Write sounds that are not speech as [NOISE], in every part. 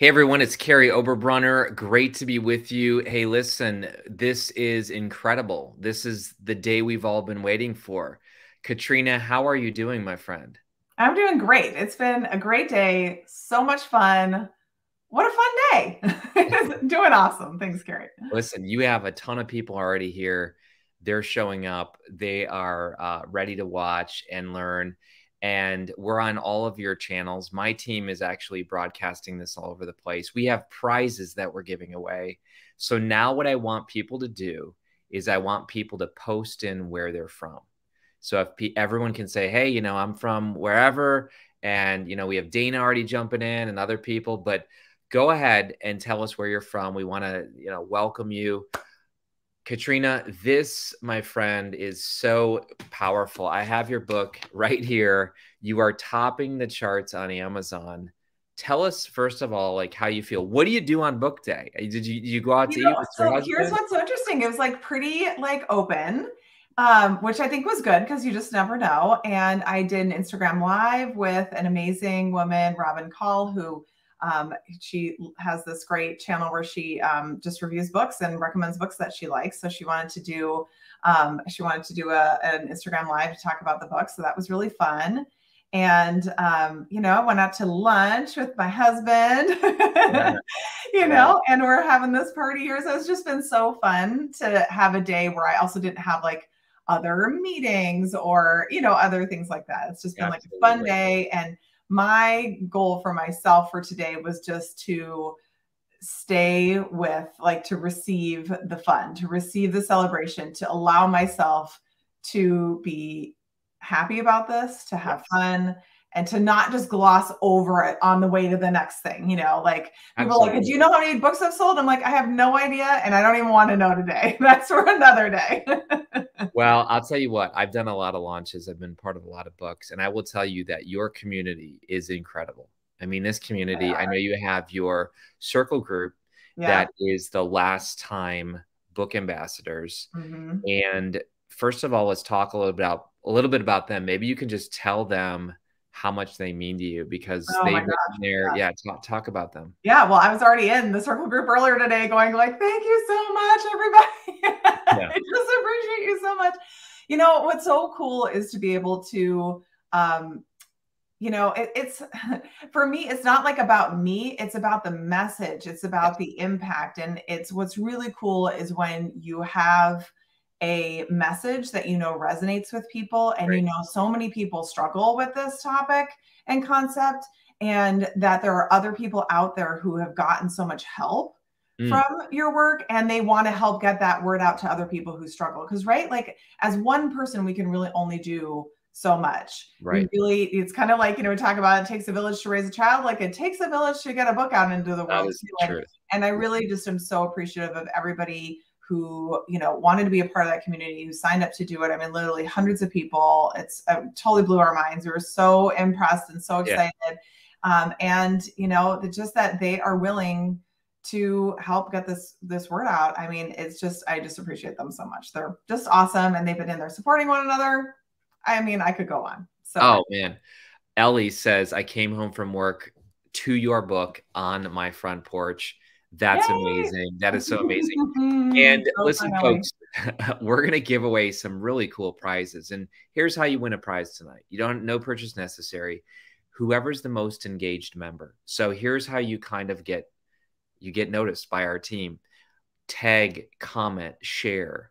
Hey everyone, it's Kary Oberbrunner. Great to be with you. Hey, listen, this is incredible. This is the day we've all been waiting for. Katrina, how are you doing, my friend? I'm doing great. It's been a great day. So much fun. What a fun day. [LAUGHS] doing awesome. Thanks, Kary. Listen, you have a ton of people already here. They're showing up. They are uh, ready to watch and learn and we're on all of your channels. My team is actually broadcasting this all over the place. We have prizes that we're giving away. So now what I want people to do is I want people to post in where they're from. So if everyone can say, "Hey, you know, I'm from wherever," and you know, we have Dana already jumping in and other people, but go ahead and tell us where you're from. We want to, you know, welcome you. Katrina, this, my friend, is so powerful. I have your book right here. You are topping the charts on Amazon. Tell us first of all, like how you feel. What do you do on book day? Did you, did you go out to you eat? Know, so here's what's so interesting. It was like pretty like open, um, which I think was good because you just never know. And I did an Instagram live with an amazing woman, Robin Call, who um, she has this great channel where she um, just reviews books and recommends books that she likes. So she wanted to do um, she wanted to do a, an Instagram live to talk about the book. So that was really fun. And um, you know, I went out to lunch with my husband, yeah. [LAUGHS] you know, and we're having this party here. So it's just been so fun to have a day where I also didn't have like other meetings or you know other things like that. It's just been Absolutely. like a fun day and my goal for myself for today was just to stay with like to receive the fun to receive the celebration to allow myself to be happy about this to have fun and to not just gloss over it on the way to the next thing. You know, like people like, do you know how many books I've sold? I'm like, I have no idea, and I don't even want to know today. [LAUGHS] That's for another day. [LAUGHS] well, I'll tell you what, I've done a lot of launches. I've been part of a lot of books, and I will tell you that your community is incredible. I mean, this community, yeah. I know you have your circle group yeah. that is the last time book ambassadors. Mm-hmm. And first of all, let's talk a little about a little bit about them. Maybe you can just tell them how much they mean to you because oh they've been there. Yeah, yeah talk, talk about them. Yeah, well, I was already in the circle group earlier today, going like, "Thank you so much, everybody. [LAUGHS] Yeah. I just appreciate you so much." You know what's so cool is to be able to. Um, you know, it, it's [LAUGHS] for me, it's not like about me, it's about the message, it's about the impact. And it's what's really cool is when you have a message that you know resonates with people and right. you know so many people struggle with this topic and concept and that there are other people out there who have gotten so much help mm. from your work and they want to help get that word out to other people who struggle. Because right like as one person we can really only do so much. Right. we really it's kind of like you know we talk about it takes a village to raise a child like it takes a village to get a book out into the world and, and i really just am so appreciative of everybody who you know wanted to be a part of that community who signed up to do it. I mean literally hundreds of people. It's uh, totally blew our minds. We were so impressed and so excited. Yeah. um, and you know just that they are willing to help get this this word out. I mean it's just i just appreciate them so much. They're just awesome and they've been in there supporting one another. I mean i could go on. So oh man. Ellie says i came home from work to your book on my front porch that's Yay! amazing. That is so amazing. and [LAUGHS] so listen, folks, [LAUGHS] we're going to give away some really cool prizes. And here's how you win a prize tonight. You don't no purchase necessary. Whoever's the most engaged member. So here's how you kind of get you get noticed by our team. Tag, comment, share.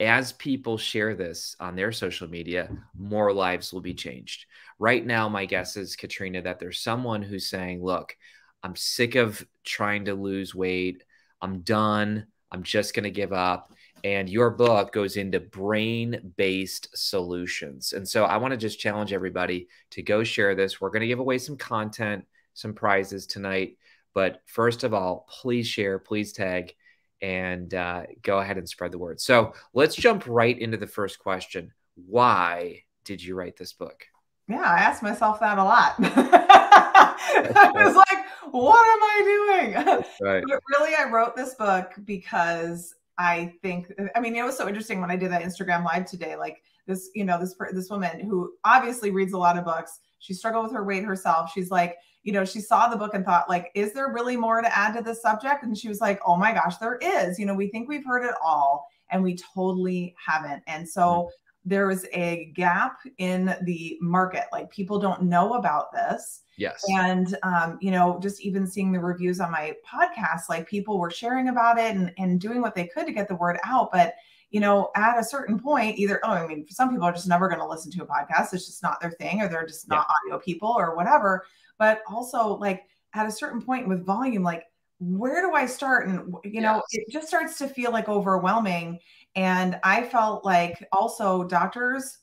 As people share this on their social media, more lives will be changed. Right now, my guess is, Katrina, that there's someone who's saying, look, I'm sick of trying to lose weight. I'm done. I'm just going to give up. And your book goes into brain based solutions. And so I want to just challenge everybody to go share this. We're going to give away some content, some prizes tonight. But first of all, please share, please tag, and uh, go ahead and spread the word. So let's jump right into the first question Why did you write this book? Yeah, I asked myself that a lot. [LAUGHS] I [LAUGHS] was like, what am I doing? [LAUGHS] Right. But really, I wrote this book because I think, I mean, it was so interesting when I did that Instagram live today. Like this, you know, this this woman who obviously reads a lot of books, She struggled with her weight herself. She's like, you know, she saw the book and thought, like, is there really more to add to this subject? And she was like, oh my gosh, there is. You know, we think we've heard it all, and we totally haven't. And so mm-hmm. Mm-hmm. there's a gap in the market. Like, people don't know about this. Yes. And, um, you know, just even seeing the reviews on my podcast, like people were sharing about it and, and doing what they could to get the word out. But, you know, at a certain point, either, oh, I mean, some people are just never going to listen to a podcast. It's just not their thing, or they're just not yeah. audio people or whatever. But also, like, at a certain point with volume, like, where do I start? And, you know, yes. it just starts to feel like overwhelming. And I felt like also doctors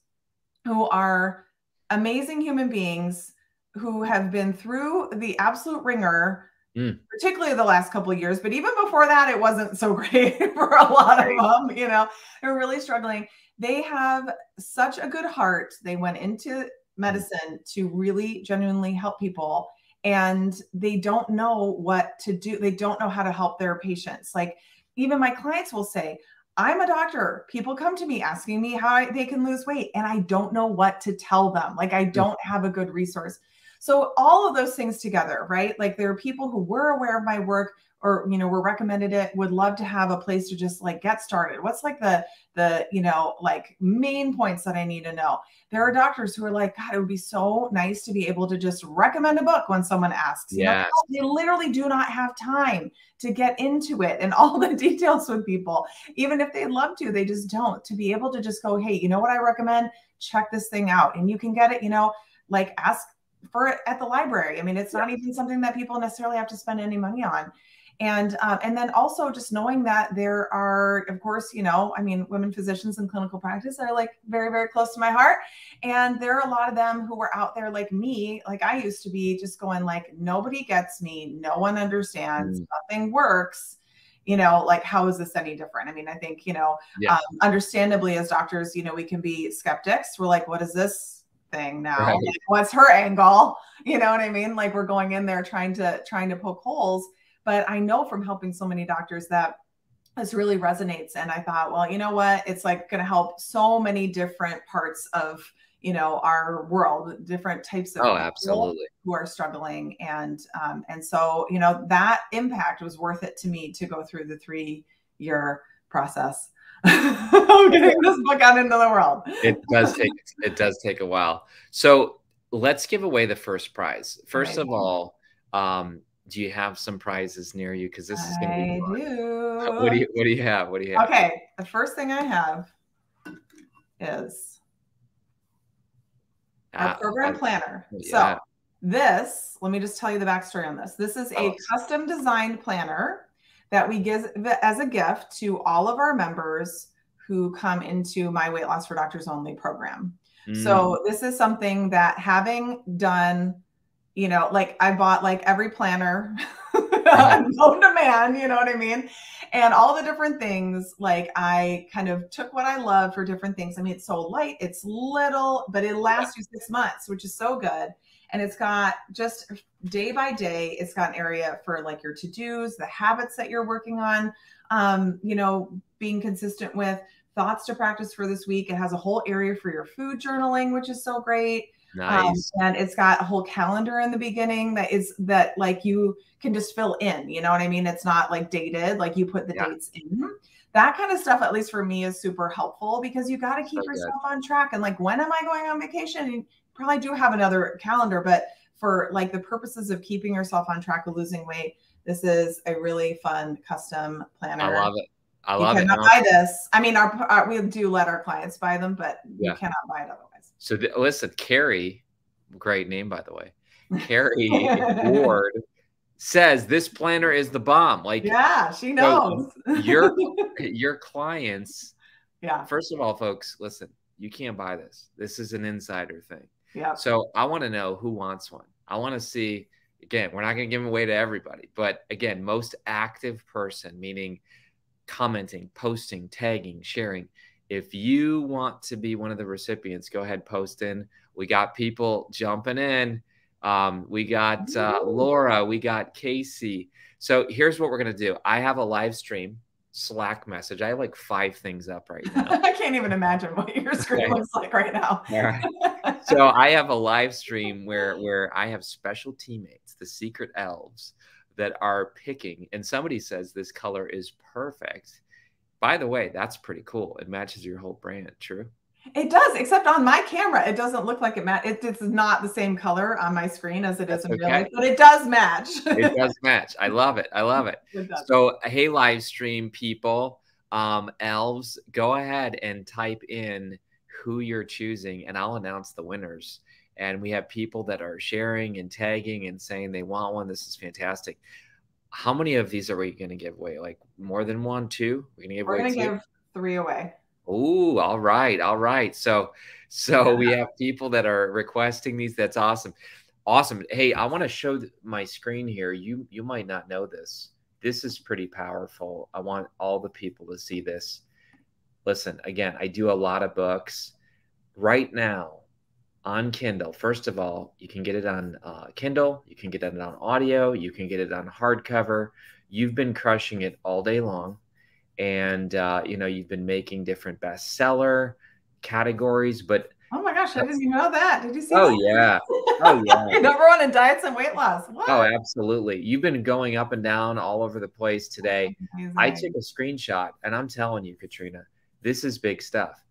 who are amazing human beings who have been through the absolute ringer, mm. particularly the last couple of years. But even before that, it wasn't so [LAUGHS] great for a lot of them. You know, they're really struggling. They have such a good heart. They went into medicine to really genuinely help people and they don't know what to do. They don't know how to help their patients. Like even my clients will say, I'm a doctor. People come to me asking me how I, they can lose weight, and I don't know what to tell them. Like, I mm. don't have a good resource. So all of those things together, right? Like there are people who were aware of my work or you know were recommended it would love to have a place to just like get started. What's like the the you know like main points that i need to know? There are doctors who are like god it would be so nice to be able to just recommend a book when someone asks. Yeah. [LAUGHS] they literally do not have time to get into it and [LAUGHS] all the details with people. Even if they'd love to they just don't. To be able to just go hey you know what i recommend? Check this thing out. And you can get it you know like ask for it at the library. I mean, it's not even something that people necessarily have to spend any money on. And uh, and then also just knowing that there are, of course, you know, I mean, women physicians in clinical practice are like very, very close to my heart. And there are a lot of them who were out there like me, like I used to be, just going like, nobody gets me, no one understands, mm. nothing works you know like how is this any different i mean i think you know yeah. um, understandably as doctors you know we can be skeptics we're like what is this thing now. Right. What's her angle? [LAUGHS] You know what I mean? Like we're going in there trying to trying to poke holes. But I know from helping so many doctors that this really resonates. And I thought, well, you know what? It's like going to help so many different parts of you know our world, different types of oh, absolutely who are struggling, and um, and so you know that impact was worth it to me to go through the three year process. [LAUGHS] getting this book out into the world. it does take it does take a while. So let's give away the first prize. First of all, um, do you have some prizes near you? Because this is going to be. I [LAUGHS] do. What do you What do you have? What do you have? Okay, the first thing I have is our ah, program planner. Yeah. So this, let me just tell you the backstory on this. This is a oh. custom designed planner that we give as a gift to all of our members who come into my weight loss for doctors only program. Mm. So this is something that having done, you know, like I bought like every planner [LAUGHS] known to man, you know what I mean? And all the different things, like I kind of took what I love for different things. I mean, it's so light, it's little, but it lasts you six months, which is so good. And it's got just day by day it's got an area for like your to-dos the habits that you're working on um, you know being consistent with thoughts to practice for this week. It has a whole area for your food journaling which is so great nice. Um, and it's got a whole calendar in the beginning that is that like you can just fill in you know what i mean it's not like dated like you put the yeah. dates in that kind of stuff at least for me is super helpful because you got to keep so yourself good. on track and like when am i going on vacation probably do have another calendar, but for like the purposes of keeping yourself on track of losing weight, this is a really fun custom planner. I love it. I love you cannot it. buy this. I mean, our, our, we do let our clients buy them, but yeah. you cannot buy it otherwise. So the, listen, Carrie, great name by the way. [LAUGHS] Carrie Ward says this planner is the bomb. Like, yeah, she knows. So your [LAUGHS] your clients. Yeah. First of all, folks, listen, you can't buy this. This is an insider thing. Yeah. So I want to know who wants one. I want to see again, we're not going to give them away to everybody, but again, most active person, meaning commenting, posting, tagging, sharing. If you want to be one of the recipients, go ahead, post in. We got people jumping in. Um, we got uh, Laura, we got Casey. So here's what we're going to do I have a live stream Slack message. I have like five things up right now. [LAUGHS] I can't even imagine what your screen looks like right now. [LAUGHS] so I have a live stream where where I have special teammates, the secret elves, that are picking, and somebody says this color is perfect. By the way, that's pretty cool. It matches your whole brand. True. It does, except on my camera, it doesn't look like it match. It, it's not the same color on my screen as it is in real life, but it does match. it does match. I love it. I love it. it so, hey, live stream people, um, elves, go ahead and type in who you're choosing, and I'll announce the winners. And we have people that are sharing and tagging and saying they want one. This is fantastic. How many of these are we going to give away? Like more than one, two? We're going to give We're away. Going to give three away. Oh, all right, all right. So, so we have people that are requesting these. That's awesome, awesome. Hey, I want to show my screen here. You you might not know this. This is pretty powerful. I want all the people to see this. Listen, again, I do a lot of books right now on Kindle. First of all, you can get it on uh, Kindle. You can get it on audio. You can get it on hardcover. You've been crushing it all day long and uh, you know you've been making different bestseller categories but oh my gosh i didn't even know that did you see oh that? yeah [LAUGHS] oh yeah number one in diets and weight loss what? oh absolutely you've been going up and down all over the place today i took a screenshot and i'm telling you katrina this is big stuff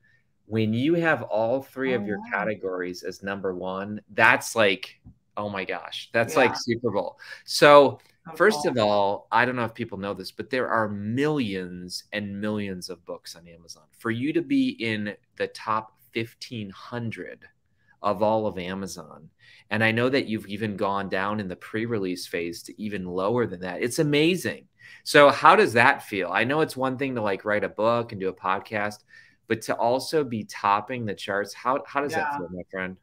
when you have all three oh, of your wow. categories as number one that's like oh my gosh that's yeah. like super bowl so First of all, I don't know if people know this, but there are millions and millions of books on Amazon. For you to be in the top 1500 of all of Amazon, and I know that you've even gone down in the pre release phase to even lower than that. It's amazing. So, how does that feel? I know it's one thing to like write a book and do a podcast, but to also be topping the charts, how, how does yeah. that feel, my friend?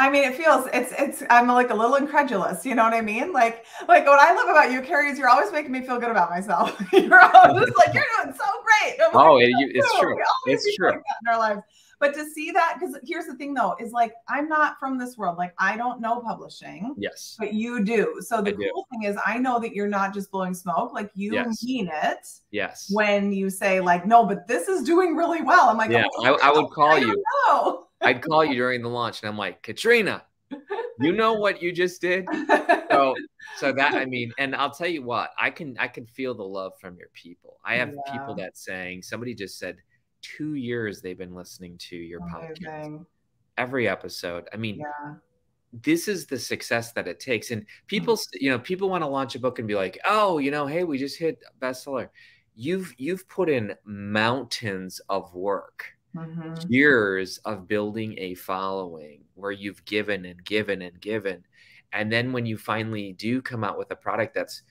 I mean, it feels it's it's I'm like a little incredulous, you know what I mean? Like like what I love about you, Kary, is you're always making me feel good about myself. [LAUGHS] you're always like you're doing so great. Oh, it, it's true. It's true. Like in our lives. But to see that, because here's the thing though, is like I'm not from this world. Like I don't know publishing. Yes. But you do. So the I cool do. thing is I know that you're not just blowing smoke. Like you yes. mean it. Yes. When you say like, no, but this is doing really well. I'm like, yeah, oh, I, I, would [LAUGHS] call I you. I'd call you during the launch and I'm like, Katrina, you know what you just did? So so that I mean, and I'll tell you what, I can I can feel the love from your people. I have yeah. people that saying somebody just said two years they've been listening to your Amazing. podcast. Every episode. I mean, yeah. this is the success that it takes. And people, mm-hmm. you know, people want to launch a book and be like, oh, you know, hey, we just hit bestseller. You've you've put in mountains of work mm-hmm. years of building a following where you've given and given and given. And then when you finally do come out with a product that's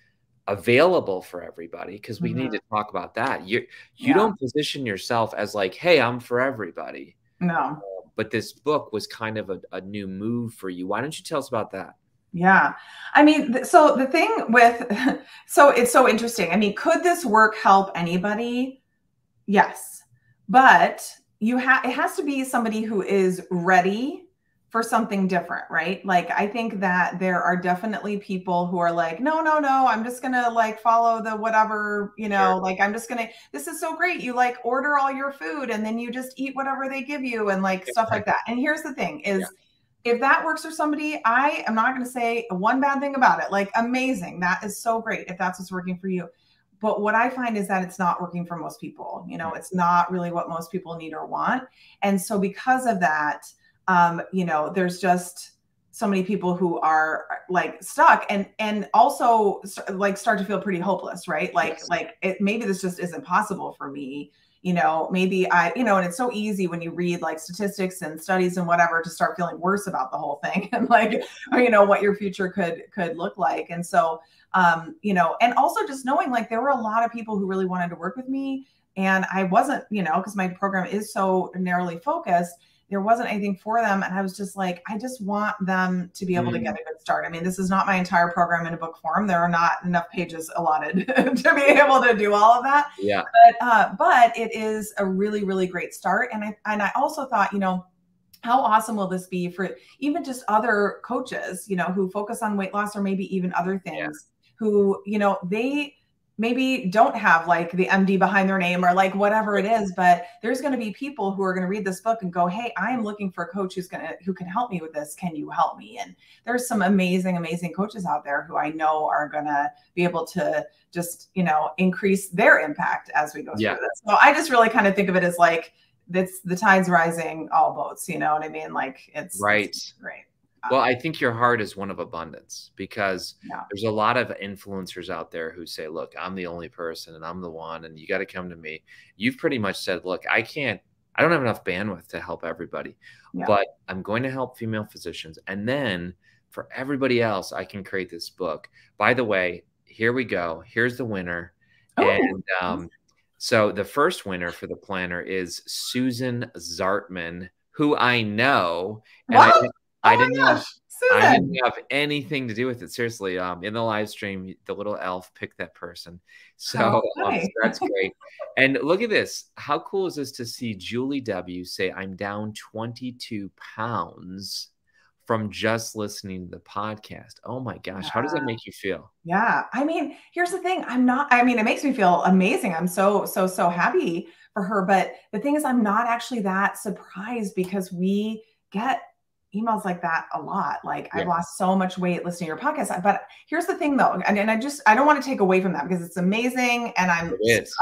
available for everybody, because we mm-hmm. need to talk about that. You you yeah. don't position yourself as like, hey, I'm for everybody. No. Uh, but this book was kind of a, a new move for you. Why don't you tell us about that? Yeah. I mean, so the thing with, [LAUGHS] so it's so interesting. I mean, could this work help anybody? Yes. But you have it has to be somebody who is ready for something different, right? Like I think that there are definitely people who are like, no, no, no, I'm just gonna like follow the whatever, you know, sure. like I'm just gonna. This is so great. You like order all your food and then you just eat whatever they give you and like stuff like that. And here's the thing: is yeah. if that works for somebody, I am not gonna say one bad thing about it. Like amazing, that is so great if that's what's working for you but what i find is that it's not working for most people you know mm. it's not really what most people need or want and so because of that um, you know there's just so many people who are like stuck and and also like start to feel pretty hopeless right like yes. like it, maybe this just isn't possible for me you know maybe i you know and it's so easy when you read like statistics and studies and whatever to start feeling worse about the whole thing [LAUGHS] and like you know what your future could could look like and so um, you know, and also just knowing like there were a lot of people who really wanted to work with me. And I wasn't, you know, because my program is so narrowly focused, there wasn't anything for them. And I was just like, I just want them to be able mm. to get a good start. I mean, this is not my entire program in a book form. There are not enough pages allotted [LAUGHS] to be able to do all of that. Yeah. But uh, but it is a really, really great start. And I and I also thought, you know, how awesome will this be for even just other coaches, you know, who focus on weight loss or maybe even other things who, you know, they maybe don't have like the MD behind their name or like whatever it is, but there's going to be people who are going to read this book and go, "Hey, I am looking for a coach who's going to who can help me with this. Can you help me?" And there's some amazing amazing coaches out there who I know are going to be able to just, you know, increase their impact as we go yeah. through this. So I just really kind of think of it as like it's the tides rising all boats, you know what I mean? Like it's right. It's great. Well, I think your heart is one of abundance because yeah. there's a lot of influencers out there who say, "Look, I'm the only person and I'm the one and you got to come to me." You've pretty much said, "Look, I can't I don't have enough bandwidth to help everybody, yeah. but I'm going to help female physicians and then for everybody else, I can create this book." By the way, here we go. Here's the winner. Oh. And um, so the first winner for the planner is Susan Zartman, who I know. I, oh didn't have I didn't have anything to do with it. Seriously, um, in the live stream, the little elf picked that person, so, oh, um, so that's great. and look at this. How cool is this to see Julie W say, "I'm down 22 pounds." From just listening to the podcast. Oh my gosh, yeah. how does that make you feel? Yeah. I mean, here's the thing. I'm not, I mean, it makes me feel amazing. I'm so, so, so happy for her. But the thing is, I'm not actually that surprised because we get emails like that a lot. Like yeah. I've lost so much weight listening to your podcast. But here's the thing though, and, and I just I don't want to take away from that because it's amazing and I'm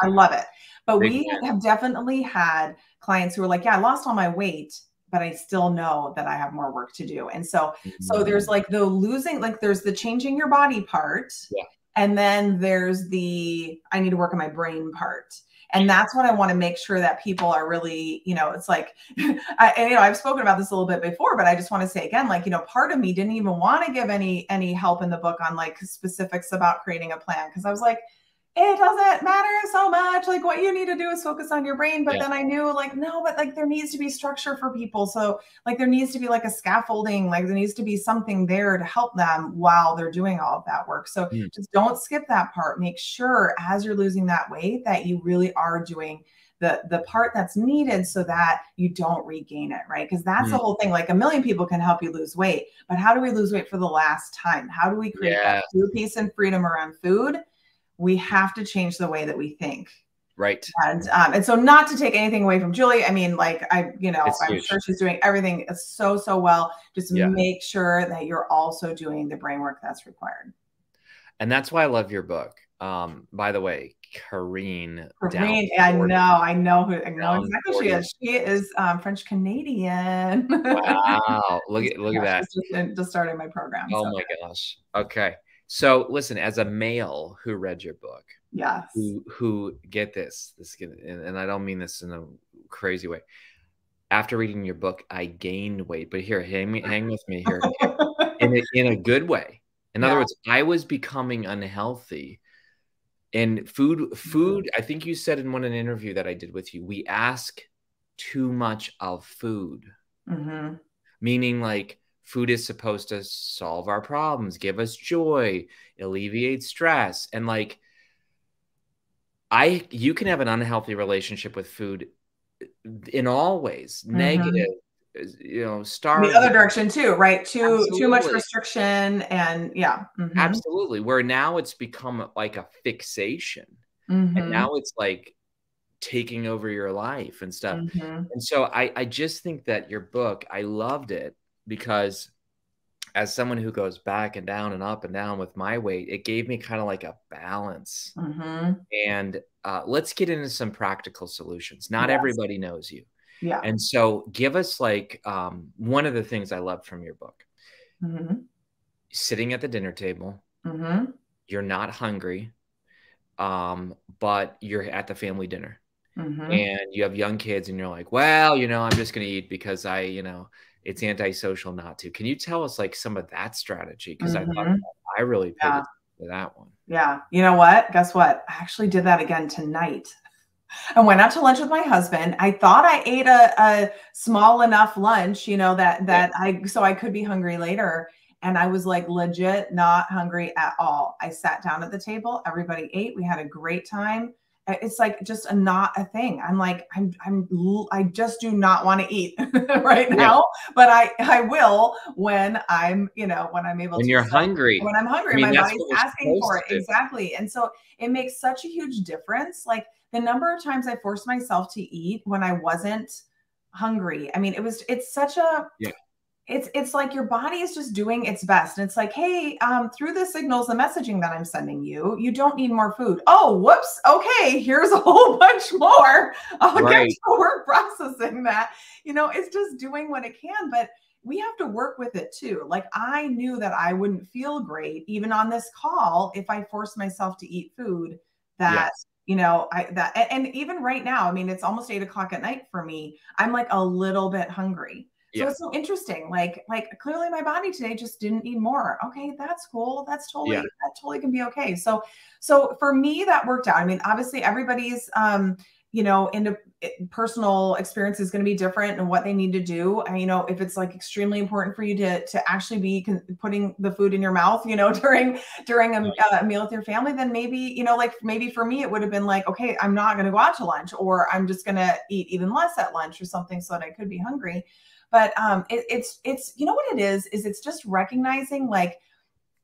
I love it. But we have definitely had clients who are like, yeah, I lost all my weight, but I still know that I have more work to do. And so mm-hmm. so there's like the losing, like there's the changing your body part. Yeah. And then there's the I need to work on my brain part and that's what i want to make sure that people are really you know it's like [LAUGHS] I, you know i've spoken about this a little bit before but i just want to say again like you know part of me didn't even want to give any any help in the book on like specifics about creating a plan because i was like it doesn't matter so much. Like what you need to do is focus on your brain. But yeah. then I knew like, no, but like there needs to be structure for people. So like there needs to be like a scaffolding, like there needs to be something there to help them while they're doing all of that work. So mm. just don't skip that part. Make sure as you're losing that weight that you really are doing the the part that's needed so that you don't regain it right because that's mm. the whole thing like a million people can help you lose weight but how do we lose weight for the last time how do we create yeah. that true peace and freedom around food we have to change the way that we think. Right. And um, and so not to take anything away from Julie. I mean, like I, you know, it's I'm huge. sure she's doing everything so so well. Just yeah. make sure that you're also doing the brain work that's required. And that's why I love your book. Um, by the way, Kareen. Kareen, I know, I know who I know exactly who she is. She is um, French Canadian. [LAUGHS] wow. Look at look at that. Just, just, starting my program. Oh so. my gosh. Okay. So listen, as a male who read your book, yes, who who get this, this and, and I don't mean this in a crazy way. After reading your book, I gained weight, but here, hang me, hang with me here, in a, in a good way. In yeah. other words, I was becoming unhealthy. And food, food. I think you said in one an interview that I did with you, we ask too much of food, mm-hmm. meaning like food is supposed to solve our problems, give us joy, alleviate stress. And like, I, you can have an unhealthy relationship with food in all ways, mm-hmm. negative, you know, start the other direction too, right? Too, Absolutely. too much restriction. And yeah. Mm-hmm. Absolutely. Where now it's become like a fixation. Mm-hmm. And now it's like, taking over your life and stuff. Mm-hmm. And so I, I just think that your book, I loved it because as someone who goes back and down and up and down with my weight, it gave me kind of like a balance. Mm-hmm. And uh, let's get into some practical solutions. Not yes. everybody knows you. Yeah. And so give us like um, one of the things I love from your book mm-hmm. sitting at the dinner table, mm-hmm. you're not hungry, um, but you're at the family dinner. Mm-hmm. And you have young kids, and you're like, well, you know, I'm just going to eat because I, you know, it's antisocial not to. Can you tell us like some of that strategy? Because mm-hmm. I thought I really paid yeah. to that one. Yeah. You know what? Guess what? I actually did that again tonight. I went out to lunch with my husband. I thought I ate a, a small enough lunch, you know, that that yeah. I so I could be hungry later. And I was like legit not hungry at all. I sat down at the table. Everybody ate. We had a great time. It's like just a not a thing. I'm like, I'm, I'm, I just do not want to eat [LAUGHS] right now, yeah. but I, I will when I'm, you know, when I'm able when to. When you're hungry. When I'm hungry, I mean, my body's asking for it. Exactly. And so it makes such a huge difference. Like the number of times I forced myself to eat when I wasn't hungry. I mean, it was, it's such a, yeah it's it's like your body is just doing its best. And it's like hey um, through the signals the messaging that i'm sending you you don't need more food. Oh whoops. Okay here's a [LAUGHS] whole bunch more. I'll right. get to work processing that. You know it's just doing what it can but we have to work with it too. Like i knew that i wouldn't feel great even on this call if i forced myself to eat food that yes. you know i that and even right now i mean it's almost eight o'clock at night for me. I'm like a little bit hungry so yeah. it's so interesting. Like, like clearly my body today just didn't need more. Okay, that's cool. That's totally yeah. that totally can be okay. So, so for me, that worked out. I mean, obviously everybody's um, you know, into eh, personal experience is going to be different and what they need to do. And, you know, if it's like extremely important for you to to actually be putting the food in your mouth, you know, [LAUGHS] during during a, a meal with your family, then maybe you know, like maybe for me, it would have been like, okay, I'm not going to go out to lunch, or I'm just going to eat even less at lunch or something, so that I could be hungry but um, it, it's it's you know what it is is it's just recognizing like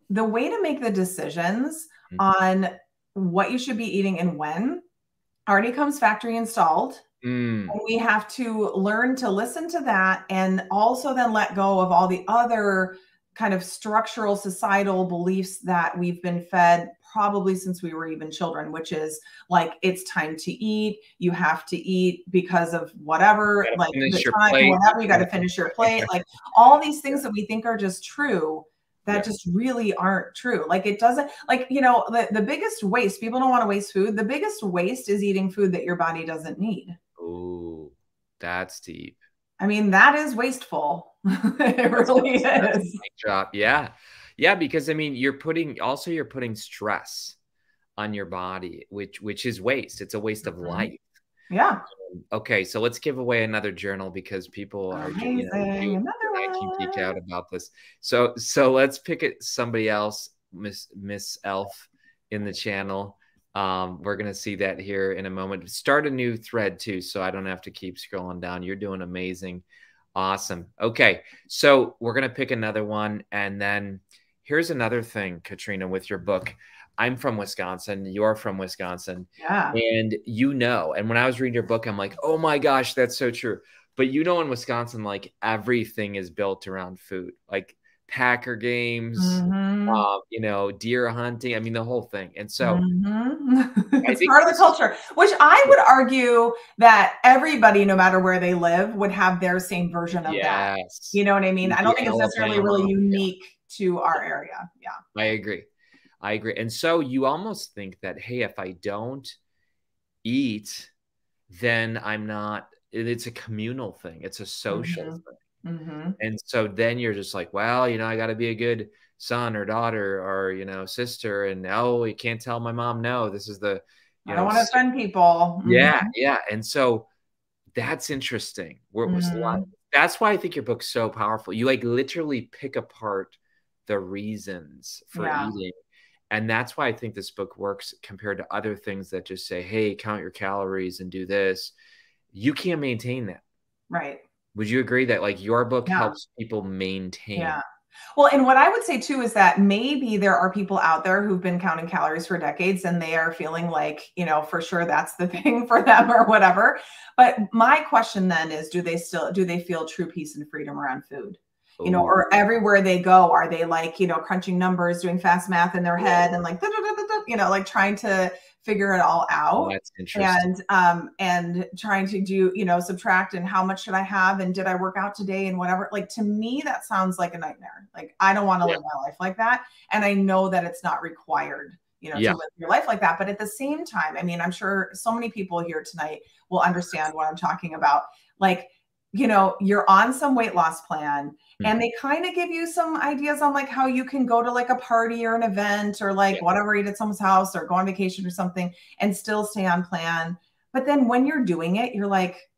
the way to make the decisions mm-hmm. on what you should be eating and when already comes factory installed mm. and we have to learn to listen to that and also then let go of all the other kind of structural societal beliefs that we've been fed probably since we were even children, which is like it's time to eat. You have to eat because of whatever, like the time, plate. whatever. You got to finish your plate. [LAUGHS] like all these things that we think are just true that yeah. just really aren't true. Like it doesn't like, you know, the, the biggest waste, people don't want to waste food. The biggest waste is eating food that your body doesn't need. Oh, that's deep. I mean, that is wasteful. [LAUGHS] it really [LAUGHS] is. Drop. Yeah. Yeah, because I mean, you're putting also you're putting stress on your body, which which is waste. It's a waste of mm-hmm. life. Yeah. Um, okay, so let's give away another journal because people are you know, geek out about this. So so let's pick it somebody else, Miss Miss Elf in the channel. Um, we're gonna see that here in a moment. Start a new thread too, so I don't have to keep scrolling down. You're doing amazing. Awesome. Okay, so we're gonna pick another one, and then Here's another thing, Katrina, with your book. I'm from Wisconsin. You're from Wisconsin. Yeah. And you know, and when I was reading your book, I'm like, oh my gosh, that's so true. But you know, in Wisconsin, like everything is built around food, like Packer games, mm-hmm. uh, you know, deer hunting. I mean, the whole thing. And so mm-hmm. [LAUGHS] it's part of the culture, which I would argue that everybody, no matter where they live, would have their same version of yes. that. You know what I mean? I don't think it's necessarily really unique. To our area. Yeah. I agree. I agree. And so you almost think that, hey, if I don't eat, then I'm not, it's a communal thing, it's a social mm-hmm. thing. Mm-hmm. And so then you're just like, well, you know, I got to be a good son or daughter or, you know, sister. And oh, you can't tell my mom no. This is the, you I don't want to offend people. Mm-hmm. Yeah. Yeah. And so that's interesting. Where it was. Mm-hmm. That's why I think your book's so powerful. You like literally pick apart the reasons for yeah. eating. And that's why I think this book works compared to other things that just say, hey, count your calories and do this. You can't maintain that. Right. Would you agree that like your book yeah. helps people maintain? Yeah. Well, and what I would say too is that maybe there are people out there who've been counting calories for decades and they are feeling like, you know, for sure that's the [LAUGHS] thing for them or whatever. But my question then is do they still do they feel true peace and freedom around food? You know, or everywhere they go, are they like, you know, crunching numbers, doing fast math in their head and like, you know, like trying to figure it all out. That's interesting. And um and trying to do, you know, subtract and how much should I have and did I work out today and whatever. Like to me, that sounds like a nightmare. Like I don't want to yeah. live my life like that. And I know that it's not required, you know, yeah. to live your life like that. But at the same time, I mean, I'm sure so many people here tonight will understand what I'm talking about. Like you know you're on some weight loss plan. And they kind of give you some ideas on like how you can go to like a party or an event or like yeah. whatever eat at someone's house or go on vacation or something and still stay on plan but then when you're doing it you're like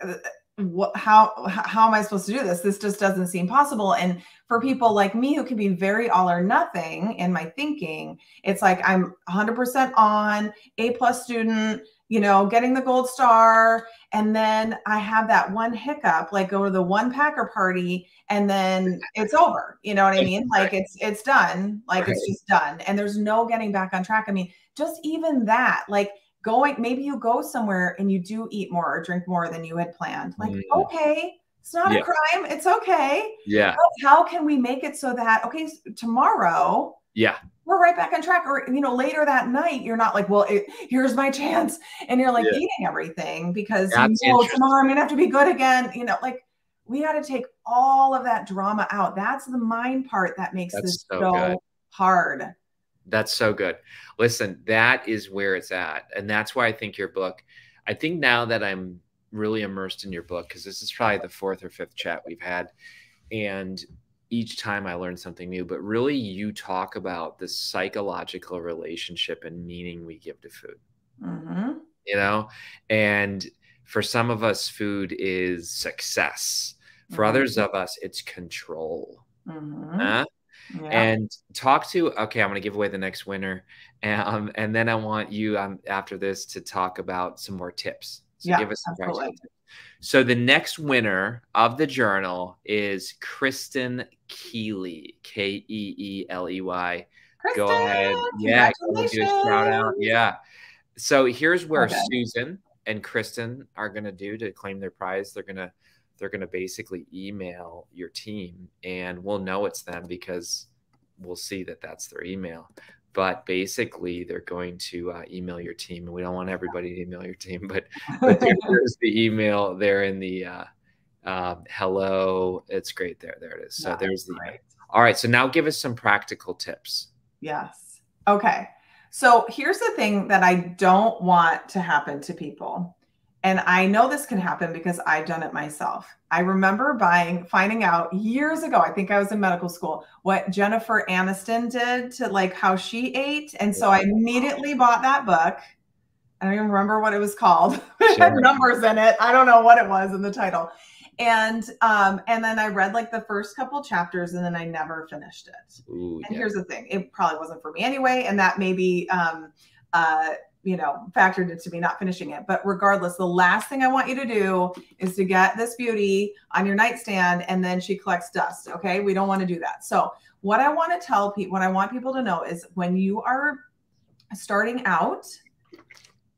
uh, what, how how am I supposed to do this? This just doesn't seem possible. And for people like me who can be very all or nothing in my thinking, it's like I'm 100% on A plus student, you know, getting the gold star, and then I have that one hiccup, like go to the one Packer party, and then it's over. You know what I mean? Like it's it's done. Like it's just done, and there's no getting back on track. I mean, just even that, like going maybe you go somewhere and you do eat more or drink more than you had planned like mm. okay it's not yeah. a crime it's okay yeah but how can we make it so that okay tomorrow yeah we're right back on track or you know later that night you're not like well it, here's my chance and you're like yeah. eating everything because That's you know, tomorrow i'm gonna have to be good again you know like we got to take all of that drama out that's the mind part that makes That's this so, so hard that's so good. Listen, that is where it's at. And that's why I think your book, I think now that I'm really immersed in your book, because this is probably the fourth or fifth chat we've had. And each time I learn something new, but really you talk about the psychological relationship and meaning we give to food. Mm-hmm. You know, and for some of us, food is success. For mm-hmm. others of us, it's control. Mm-hmm. Uh, yeah. and talk to okay i'm going to give away the next winner um, and then i want you um, after this to talk about some more tips so yeah, give us some tips. So the next winner of the journal is kristen keeley k-e-e-l-e-y go ahead. Yeah do a shout out. yeah. So here's where okay. susan and kristen are going to do to claim their prize. They're going to they're going to basically email your team and we'll know it's them because we'll see that that's their email but basically they're going to uh, email your team and we don't want everybody to email your team but, [LAUGHS] but there's the email there in the uh, uh, hello it's great there there it is. So yeah, there's the right. all right so now give us some practical tips. Yes. Okay. So here's the thing that i don't want to happen to people and I know this can happen because I've done it myself. I remember buying, finding out years ago, I think I was in medical school, what Jennifer Aniston did to like how she ate. And so I immediately bought that book. I don't even remember what it was called. [LAUGHS] it had numbers in it. I don't know what it was in the title. And um, and then I read like the first couple chapters and then I never finished it. Ooh, and yeah. here's the thing, it probably wasn't for me anyway. And that maybe um uh you know, factored into me not finishing it. But regardless, the last thing I want you to do is to get this beauty on your nightstand and then she collects dust. Okay. We don't want to do that. So, what I want to tell people, what I want people to know is when you are starting out,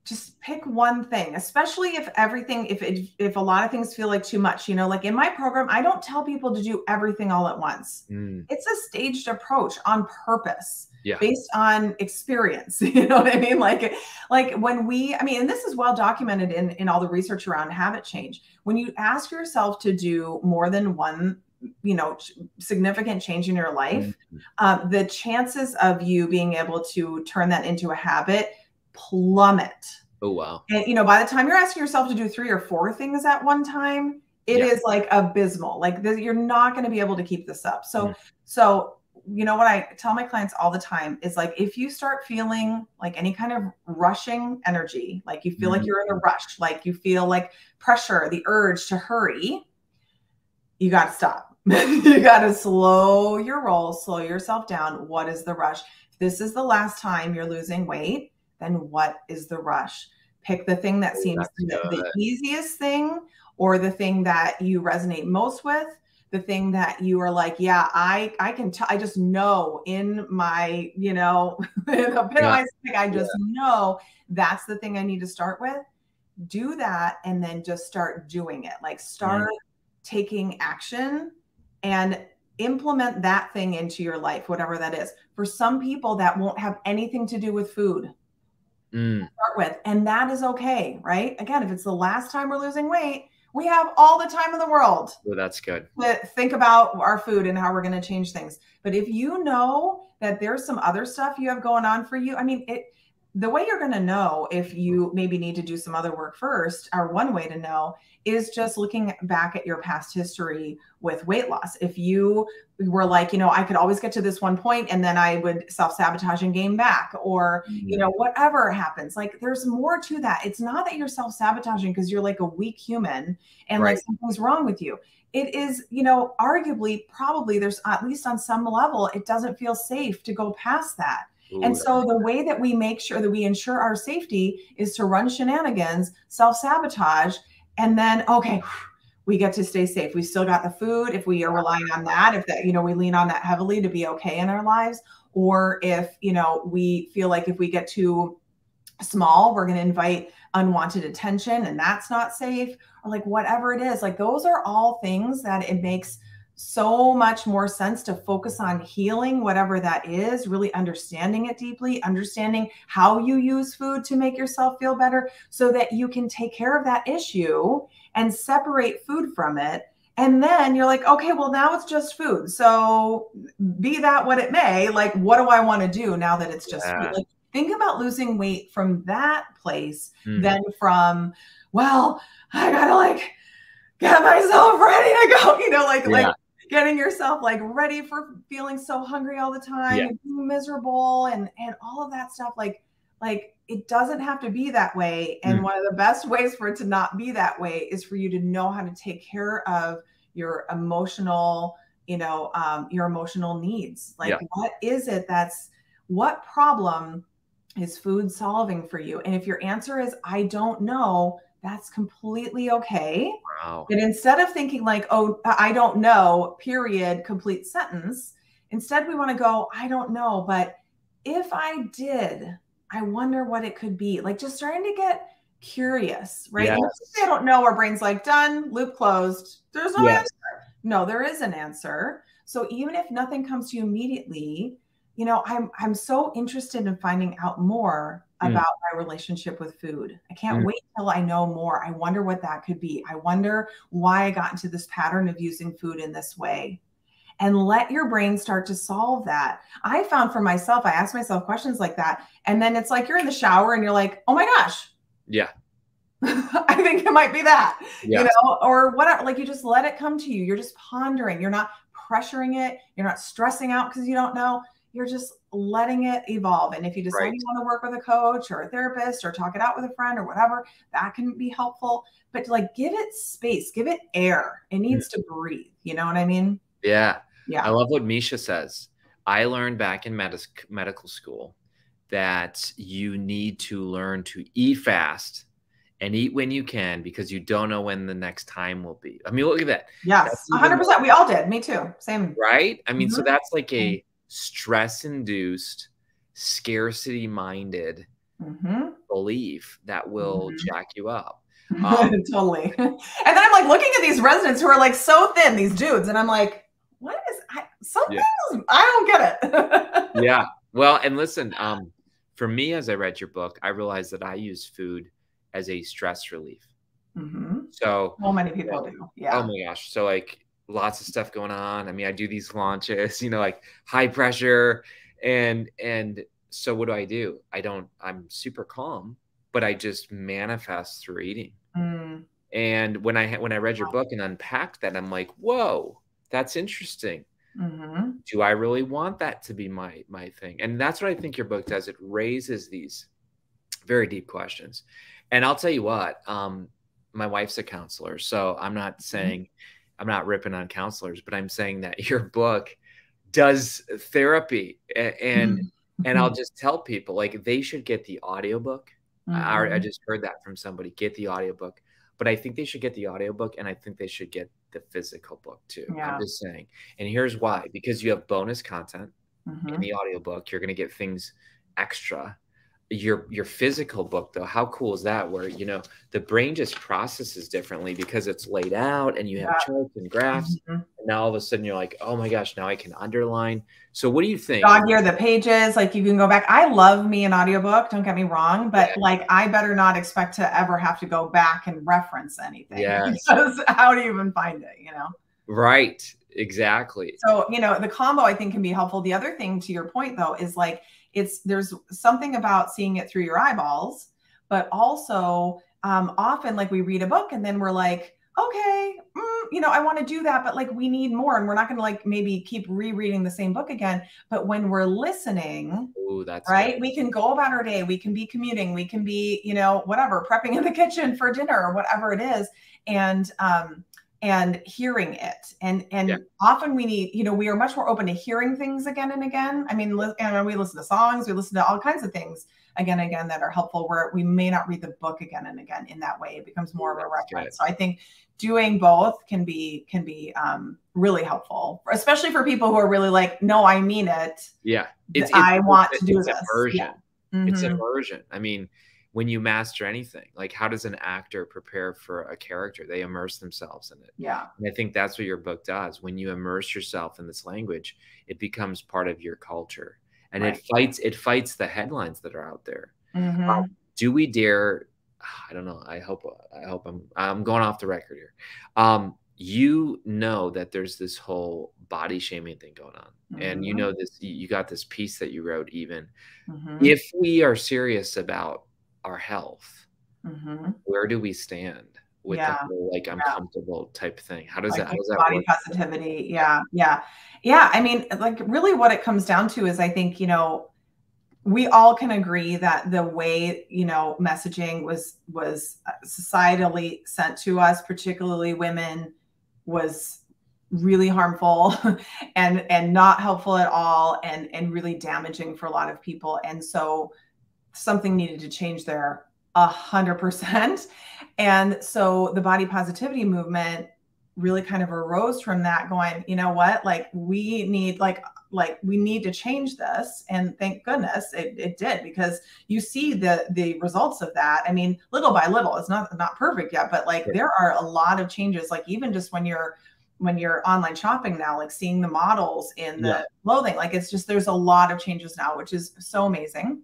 just pick one thing especially if everything if it, if a lot of things feel like too much you know like in my program i don't tell people to do everything all at once mm. it's a staged approach on purpose yeah. based on experience [LAUGHS] you know what i mean like like when we i mean and this is well documented in in all the research around habit change when you ask yourself to do more than one you know significant change in your life mm-hmm. um, the chances of you being able to turn that into a habit plummet. Oh wow. And you know, by the time you're asking yourself to do three or four things at one time, it yeah. is like abysmal. Like the, you're not going to be able to keep this up. So, mm. so you know what I tell my clients all the time is like if you start feeling like any kind of rushing energy, like you feel mm. like mm-hmm. you're in a rush, like you feel like pressure, the urge to hurry, you got to stop. [LAUGHS] you got to slow your roll, slow yourself down. What is the rush? This is the last time you're losing weight, then what is the rush? Pick the thing that seems the, the easiest thing or the thing that you resonate most with the thing that you are like yeah i i can t- I just know in my you know [LAUGHS] the pit yeah. i just yeah. know that's the thing i need to start with do that and then just start doing it like start mm. taking action and implement that thing into your life whatever that is for some people that won't have anything to do with food mm. start with. And that is okay, right? Again, if it's the last time we're losing weight, we have all the time in the world. Oh, that's good. To think about our food and how we're going to change things. But if you know that there's some other stuff you have going on for you, I mean, it the way you're going to know if you maybe need to do some other work first, or one way to know is just looking back at your past history with weight loss. If you were like, you know, I could always get to this one point and then I would self sabotage and gain back, or, mm-hmm. you know, whatever happens, like there's more to that. It's not that you're self sabotaging because you're like a weak human and right. like something's wrong with you. It is, you know, arguably, probably there's at least on some level, it doesn't feel safe to go past that and so the way that we make sure that we ensure our safety is to run shenanigans, self sabotage, and then, okay, we get to stay safe. We still got the food. If we are relying on that, if that, you know, we lean on that heavily to be okay in our lives, or if, you know, we feel like if we get too small, we're going to invite unwanted attention and that's not safe, or like whatever it is, like those are all things that it makes so much more sense to focus on healing whatever that is, really understanding it deeply, understanding how you use food to make yourself feel better so that you can take care of that issue and separate food from it. And then you're like, okay, well, now it's just food. So be that what it may, like, what do I want to do now that it's just yeah. food? Like, think about losing weight from that place mm. than from, well, I gotta like get myself ready to go, [LAUGHS] you know, like, yeah. like getting yourself like ready for feeling so hungry all the time, yeah. being miserable and and all of that stuff. Like like it doesn't have to be that way. And mm. one of the best [LAUGHS] ways for it to not be that way is for you to know how to take care of your emotional, you know, um, your emotional needs. Like yeah. what is it that's what problem is food solving for you? And if your answer is I don't know, that's completely okay. Wow. And instead of thinking like, oh, I don't know, period, complete sentence, instead we want to go, I don't know, but if I did, I wonder what it could be. Like just starting to get curious, right? Yes. I don't know, our brain's like, done, loop closed. There's no yes. answer. No, there is an answer. So even if nothing comes to you immediately, you know, I'm I'm so interested in finding out more mm. about my relationship with food. I can't mm. wait till I know more. I wonder what that could be. I wonder why I got into this pattern of using food in this way. And let your brain start to solve that. I found for myself, I ask myself questions like that. And then it's like you're in the shower and you're like, oh my gosh. Yeah. [LAUGHS] I think it might be that, yes. you know, or whatever. Like you just let it come to you. You're just pondering. You're not pressuring it. You're not stressing out because you don't know you're just letting it evolve. And if you decide right. you want to work with a coach or a therapist or talk it out with a friend or whatever, that can be helpful. But like give it space, give it air. It needs mm-hmm. to breathe. You know what I mean? Yeah. Yeah. I love what Misha says. I learned back in med- medical school that you need to learn to eat fast and eat when you can because you don't know when the next time will be. I mean, look at that. Yes, 100%. We all did. Me too. Same. Right? I mean, mm-hmm. so that's like a stress induced, scarcity minded mm-hmm. belief that will mm-hmm. jack you up. [LAUGHS] Um, totally. [LAUGHS] And then I'm like looking at these residents who are like so thin, these dudes, and I'm like, what is I, something? Yeah. I don't get it. [LAUGHS] yeah. Well, and listen, um, for me, as I read your book, I realized that I use food as a stress relief. Mm-hmm. So, well, many people do. Yeah. Oh my gosh. So, like, lots of stuff going on. I mean, I do these launches, [LAUGHS] you know, like high pressure and and so what do I do? I don't I'm super calm, but I just manifest through eating. Mm. And when I when I read your book and unpacked that, I'm like, whoa, that's interesting. Mm-hmm. Do I really want that to be my my thing? And that's what I think your book does. It raises these very deep questions. And I'll tell you what, um, my wife's a counselor, so I'm not mm-hmm. saying mm-hmm I'm not ripping on counselors, but I'm saying that [LAUGHS] your book does therapy and and, mm-hmm. and I'll just tell people like they should get the audiobook. Mm-hmm. I, I just heard that from somebody. Get the audiobook. But I think they should get the audiobook and I think they should get the physical book too. Yeah. I'm just saying. And here's why because you have bonus content mm-hmm. in the audiobook. You're going to get things extra your your physical book though how cool is that where you know the brain just processes differently because it's laid out and you have yeah. charts and graphs mm-hmm. and now all of a sudden you're like oh my gosh now i can underline so what do you think dog ear the pages like you can go back i love me an audiobook don't get me wrong but yeah. like i better not expect to ever have to go back and reference anything [LAUGHS] yeah how do you even find it you know right exactly. So, you know, the combo I think can be helpful. The other thing to your point though is like it's there's something about seeing it through your eyeballs, but also um, often like we read a book and then we're like, okay, mm, you know, I want to do that, but like we need more, and we're not going to like maybe keep rereading the same book again. But when we're listening, Ooh, that's right, good. we can go about our day, we can be commuting, we can be, you know, whatever, prepping in the [LAUGHS] kitchen for dinner or whatever it is, and um, and hearing it. And and yeah. often we need you know we are much more open to hearing things again and again. I mean li- and we listen to songs we listen to all kinds of things again and again that are helpful where we may not read the book again and again in that way. It becomes more of a reference. So i think doing both can be can be um, really helpful especially for people who are really like no i mean it. Yeah. It's, i it's, want to do it's this. immersion. Yeah. mm-hmm. it's immersion. I mean when you master anything like how does an actor prepare for a character they immerse themselves in it yeah and i think that's what your book does when you immerse yourself in this language it becomes part of your culture and right. it fights it fights the headlines that are out there mm-hmm. um, do we dare i don't know i hope i hope i'm i'm going off the record here um you know that there's this whole body shaming thing going on mm-hmm. and you mm-hmm. know this you got this piece that you wrote even mm-hmm. if we are serious about our health, mm-hmm. where do we stand with yeah. the whole like I'm yeah. comfortable type thing? How does like that? How does that body work? positivity? Yeah, yeah, yeah. I mean, like really, what it comes down to is I think you know we all can agree that the way you know messaging was was uh, societally sent to us particularly women was really harmful [LAUGHS] and and not helpful at all and and really damaging for a lot of people and so something needed to change there a hundred percent. And so the body positivity movement really kind of arose from that going, you know what, like we need like like we need to change this. And thank goodness it, it did because you see the the results of that. I mean little by little it's not not perfect yet but like there are a lot of changes. Like even just when you're when you're online shopping now like seeing the models in the yeah. clothing like it's just there's a lot of changes now which is so amazing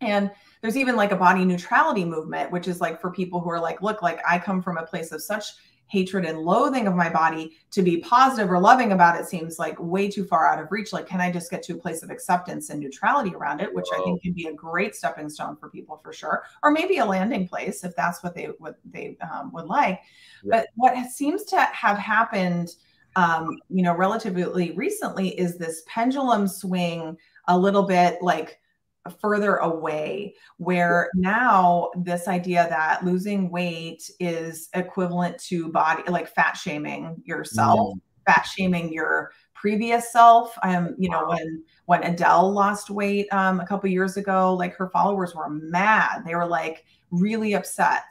and there's even like a body neutrality movement, which is like for people who are like, look, like I come from a place of such hatred and loathing of my body to be positive or loving about it seems like way too far out of reach. Like, can I just get to a place of acceptance and neutrality around it, which Whoa. I think can be a great stepping stone for people for sure, or maybe a landing place if that's what they what they um, would like. Yeah. But what seems to have happened, um, you know, relatively recently is this pendulum swing a little bit like further away where now this idea that losing weight is equivalent to body like fat shaming yourself mm. fat shaming your previous self. Um you know when when adele lost weight um a couple years ago like her followers were mad. They were like really upset.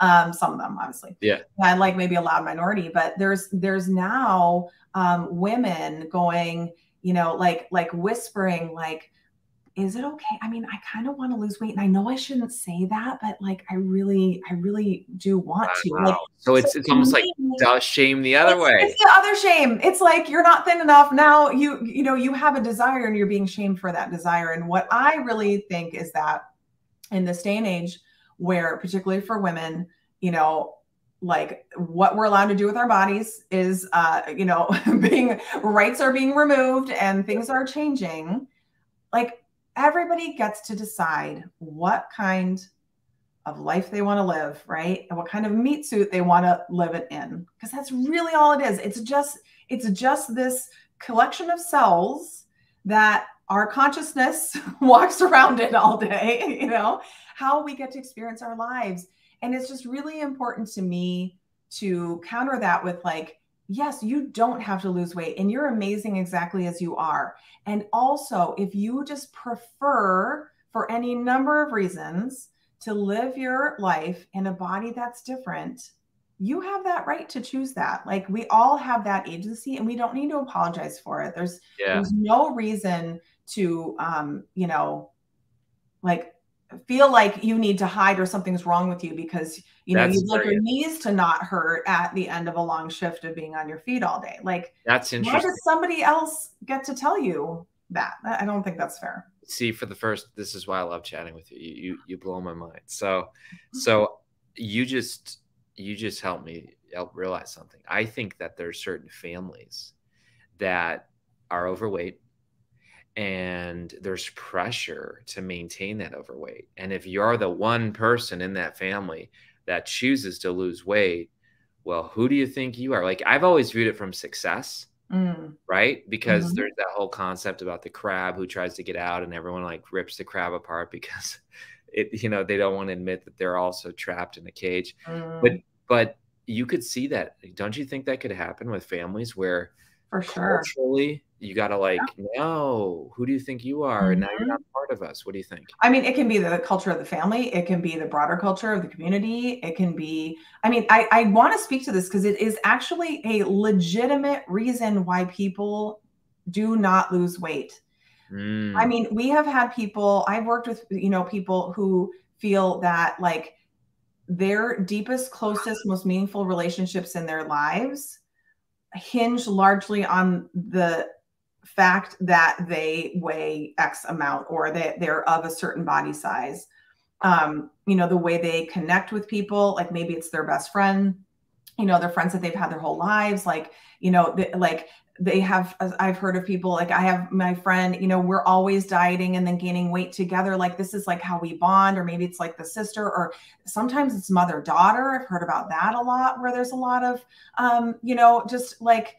Um some of them obviously. Yeah. And like maybe a loud minority but there's there's now um women going you know like like whispering like is it okay? I mean, I kind of want to lose weight and I know I shouldn't say that, but like I really, I really do want to. Like, so it's so it's almost me, like shame the other it's, way. It's the other shame. It's like you're not thin enough. Now you, you know, you have a desire and you're being shamed for that desire. And what I really think is that in this day and age, where particularly for women, you know, like what we're allowed to do with our bodies is uh you know [LAUGHS] being rights are being removed and things are changing like everybody gets to decide what kind of life they want to live, right? And what kind of meat suit they want to live it in. Because that's really all it is. It's just, it's just this collection of cells that our consciousness [LAUGHS] walks around in all day, [LAUGHS] you know, how we get to experience our lives. And it's just really important to me to counter that with like, yes, you don't have to lose weight and you're amazing exactly as you are. And also, if you just prefer for any number of reasons to live your life in a body that's different, you have that right to choose that. Like we all have that agency and we don't need to apologize for it. There's yeah. there's no reason to um, you know, like feel like you need to hide or something's wrong with you because you know that's you want your knees to not hurt at the end of a long shift of being on your feet all day. Like that's interesting why does somebody else get to tell you that? I don't think that's fair. See for the first this is why i love chatting with you. You you, you blow my mind. So mm-hmm. so you just you just helped me help realize something. I think that there's certain families that are overweight and there's pressure to maintain that overweight. And if you're the one person in that family that chooses to lose weight, well, who do you think you are? Like, I've always viewed it from success, mm. right? Because mm-hmm. there's that whole concept about the crab who tries to get out and everyone like rips the crab apart [LAUGHS] because it, you know, they don't want to admit that they're also trapped in a cage. Mm. But, but you could see that. Don't you think that could happen with families where, for sure. Culturally, you got to like, yeah. no, who do you think you are? Mm-hmm. now you're mm-hmm. not part of us. What do you think? I mean, it can be the culture of the family. It can be the broader culture of the community. It can be, I mean, I, I want to speak to this because it is actually a legitimate reason why people do not lose weight. Mm. I mean, we have had people, I've worked with, you know, people who feel that like their deepest, closest, most meaningful relationships in their lives hinge largely on the fact that they weigh X amount or that they're of a certain body size. Um, you know, the way they connect with people, like maybe it's their best friend, you know, their friends that they've had their whole lives, like, you know, like they have i've heard of people like i have my friend you know we're always dieting and then gaining weight together like this is like how we bond or maybe it's like the sister or sometimes it's mother daughter i've heard about that a lot where there's a lot of um you know just like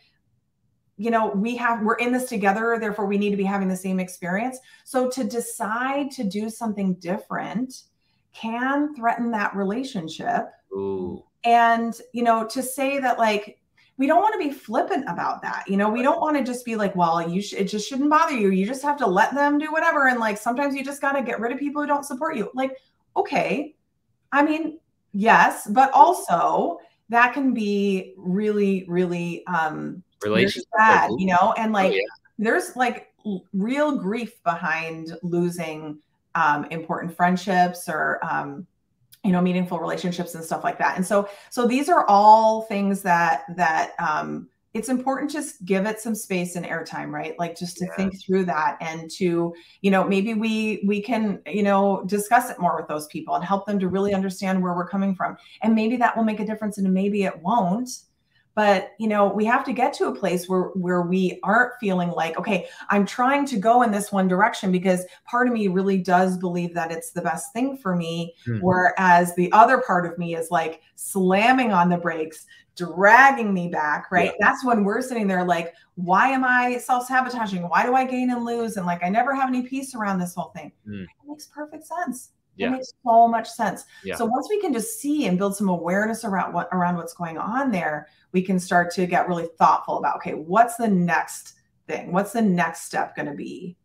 you know we have we're in this together therefore we need to be having the same experience so to decide to do something different can threaten that relationship Ooh. and you know to say that like we don't want to be flippant about that. You know, we don't want to just be like, well, you sh- it just shouldn't bother you. You just have to let them do whatever. And like sometimes you just got to get rid of people who don't support you. Like, okay. I mean, yes, but also that can be really, really um relationship sad, you know, and like oh, yeah. there's like real grief behind losing um important friendships or um you know meaningful relationships and stuff like that. And so so these are all things that that um it's important to give it some space and airtime right? Like just to yeah. think through that and to you know maybe we we can you know discuss it more with those people and help them to really understand where we're coming from. And maybe that will make a difference and maybe it won't but you know we have to get to a place where where we aren't feeling like okay i'm trying to go in this one direction because part of me really does believe that it's the best thing for me mm-hmm. whereas the other part of me is like slamming on the brakes dragging me back right yeah. that's when we're sitting there like why am i self-sabotaging why do i gain and lose and like i never have any peace around this whole thing mm. it makes perfect sense yeah. It makes so much sense. Yeah. So once we can just see and build some awareness around what around what's going on there, we can start to get really thoughtful about okay, what's the next thing? What's the next step going to be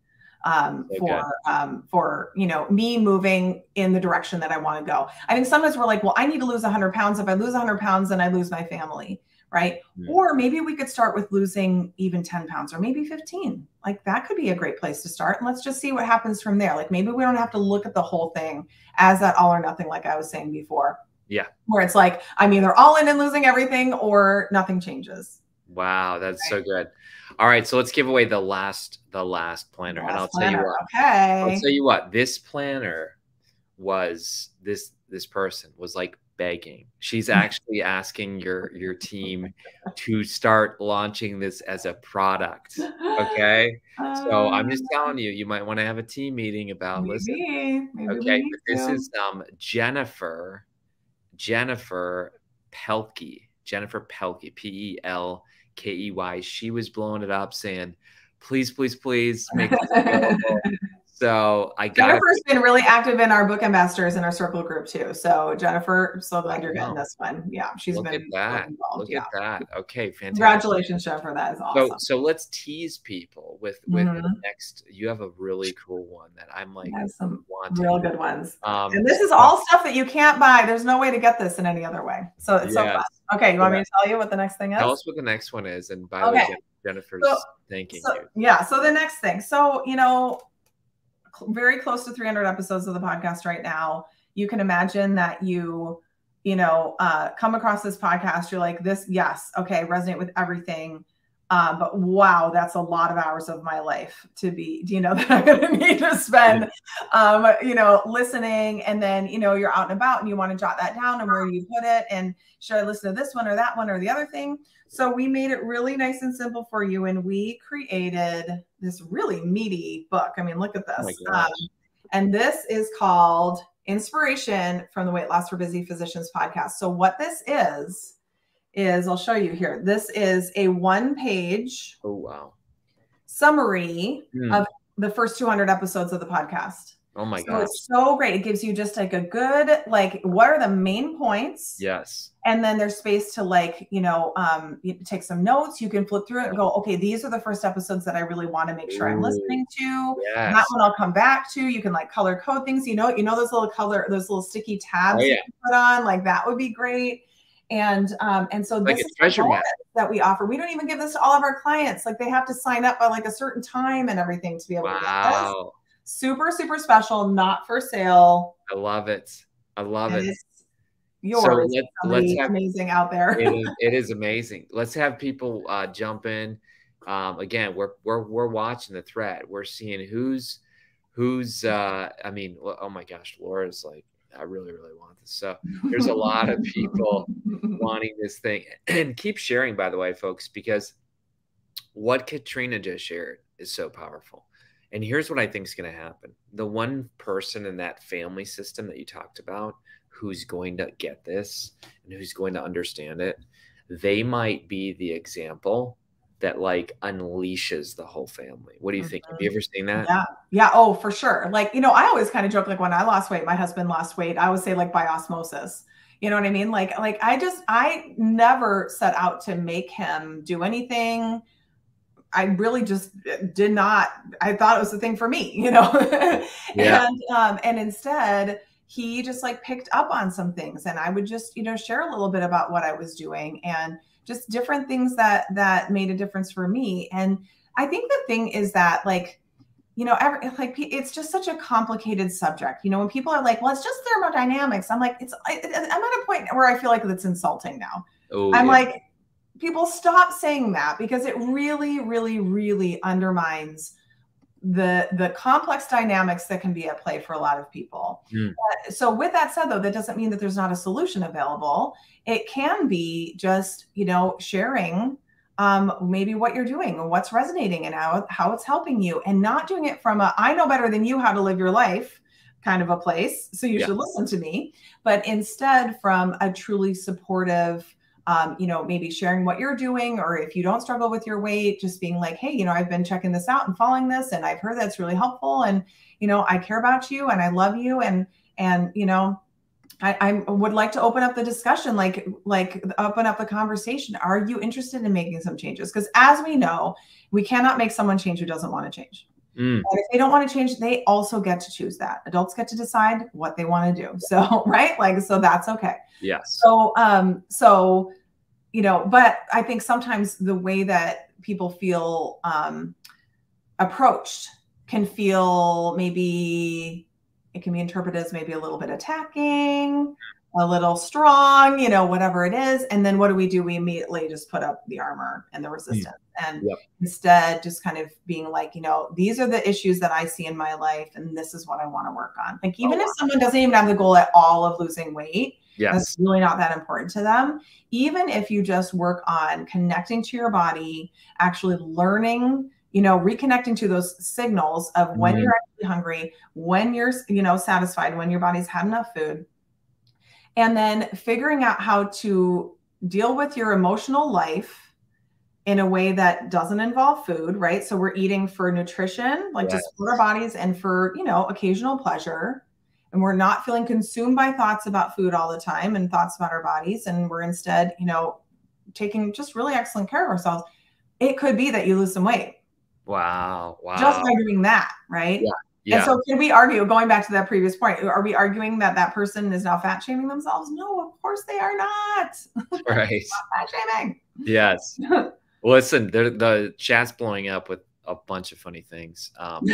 um, okay. for um, for you know me moving in the direction that I want to go? I think sometimes we're like, well, I need to lose 100 pounds. If I lose 100 pounds, then I lose my family, right? Mm-hmm. Or maybe we could start with losing even 10 pounds, or maybe 15. Like that could be a great place to start. And let's just see what happens from there. Like maybe we don't have to look at the whole thing as that all or nothing, like I was saying before yeah. Where it's like I'm either all in and losing everything or nothing changes. Wow, that's right. so good. All right, so let's give away the last the last planner, last and I'll planner. tell you what. Okay. I'll tell you what. This planner was this this person was like begging. She's [LAUGHS] actually asking your your team to start launching this as a product. Okay. so I'm just um, telling you, you might want to have a team meeting about maybe, listen. Maybe okay, this to. is um Jennifer Jennifer Pelkey. Jennifer Pelkey, P E L K E Y. She was blowing it up saying, please, please, please make this available. [LAUGHS] So I got Jennifer's been really active in our book ambassadors in our circle group too. So Jennifer, so glad you're getting this one. Yeah, she's Look been at that. Involved. Look yeah. at that. Okay, fantastic. Congratulations, Jennifer. That is awesome. So so let's tease people with with mm-hmm. the next. You have a really cool one that I'm like some wanting. real good ones. Um, and this is all stuff that you can't buy. There's no way to get this in any other way. So it's yes. so fun. Okay, you want yeah. me to tell you what the next thing is? Tell us what the next one is. And by okay. the way, Jennifer's so, thanking so, you. Yeah. So the next thing. So you know very close to 300 episodes of the podcast right now. You can imagine that you, you know, uh, come across this podcast. You're like, this, yes, okay, resonate with everything. Um, but wow, that's a lot of hours of my life to be, Do you know, [LAUGHS] that I'm going to need to spend, um, you know, listening. And then, you know, you're out and about and you want to jot that down and where you put it. And should I listen to this one or that one or the other thing? So we made it really nice and simple for you. And we created this really meaty book. I mean, look at this. Oh um, and this is called Inspiration from the Weight Loss for Busy Physicians podcast. So what this is, is I'll show you here. This is a one page. Oh, wow. Summary mm. of the first 200 episodes of the podcast. Oh my so god. It's so great. It gives you just like a good like what are the main points? Yes. And then there's space to like, you know, um you take some notes. You can flip through it and go, okay, these are the first episodes that I really want to make sure Ooh. I'm listening to. Yes. That one I'll come back to. You can like color code things. You know, you know those little color, those little sticky tabs oh, yeah. you put on, like that would be great. And um, and so like this is treasure map. that we offer. We don't even give this to all of our clients. Like they have to sign up by like a certain time and everything to be able wow. to get this. Super super special not for sale. I love it. I love and it. yours so let, let's have, amazing out there. It, is, [LAUGHS] it is amazing. Let's have people uh, jump in. Um, again we're, we're we're watching the thread. We're seeing who's who's uh i mean oh my gosh laura's like i really really want this. So there's a lot of people [LAUGHS] wanting this thing. And keep sharing by the way folks because what katrina just shared is so powerful. And here's what I think is going to happen. The one person in that family system that you talked about who's going to get this and who's going to understand it, they might be the example that like unleashes the whole family. What do you mm-hmm. think? Have you mm-hmm. ever seen that? Yeah. Yeah. Oh, for sure. Like, you know, I always kind of joke like when I lost weight, my husband lost weight, I would say like by osmosis. You know what I mean? Like, like I just I never set out to make him do anything I really just did not. I thought it was the thing for me, [LAUGHS] you know. yeah. And um, and instead, he just like picked up on some things, and I would just you know share a little bit about what I was doing and just different things that that made a difference for me. And I think the thing is that like you know, every, like it's just such a complicated subject. You know, when people are like, "Well, it's just thermodynamics," I'm like, "It's." I, am at a point where I feel like it's insulting now. Oh, I'm yeah. like, people stop saying that because it really really really undermines the the complex dynamics that can be at play for a lot of people mm. uh, so with that said though that doesn't mean that there's not a solution available it can be just you know sharing um, maybe what you're doing and what's resonating and how, how it's helping you and not doing it from a i know better than you how to live your life kind of a place so you yeah. should listen to me but instead from a truly supportive um, you know, maybe sharing what you're doing, or if you don't struggle with your weight, just being like, hey, you know, I've been checking this out and following this, and I've heard that's really helpful, and you know, I care about you and I love you, and and you know, I, I would like to open up the discussion, like like open up the conversation. Are you interested in making some changes? Because as we know, we cannot make someone change who doesn't want to change. Mm. And if they don't want to change, they also get to choose that. Adults get to decide what they want to do. So, [LAUGHS] right? Like, so that's okay. Yes. So, um, so you know, but I think sometimes the way that people feel um, approached can feel maybe it can be interpreted as maybe a little bit attacking, a little strong, you know, whatever it is. And then what do we do? We immediately just put up the armor and the hmm. resistance. And yep. instead, just kind of being like, you know, these are the issues that I see in my life, and this is what I want to work on. Like, even oh, if someone doesn't even have the goal at all of losing weight, Yes. That's really not that important to them. Even if you just work on connecting to your body, actually learning, you know, reconnecting to those signals of when mm-hmm. you're actually hungry, when you're, you know, satisfied, when your body's had enough food. And then figuring out how to deal with your emotional life in a way that doesn't involve food, right? So we're eating for nutrition, like yes. just for our bodies and for, you know, occasional pleasure and we're not feeling consumed by thoughts about food all the time and thoughts about our bodies and we're instead you know taking just really excellent care of ourselves it could be that you lose some weight wow wow just by doing that right yeah. Yeah. And so, can we argue, going back to that previous point, are we arguing that that person is now fat shaming themselves? No, of course they are not. [LAUGHS] [LAUGHS] Right. not fat shaming. Yes. [LAUGHS] Listen, the, the chat's blowing up with a bunch of funny things. Um,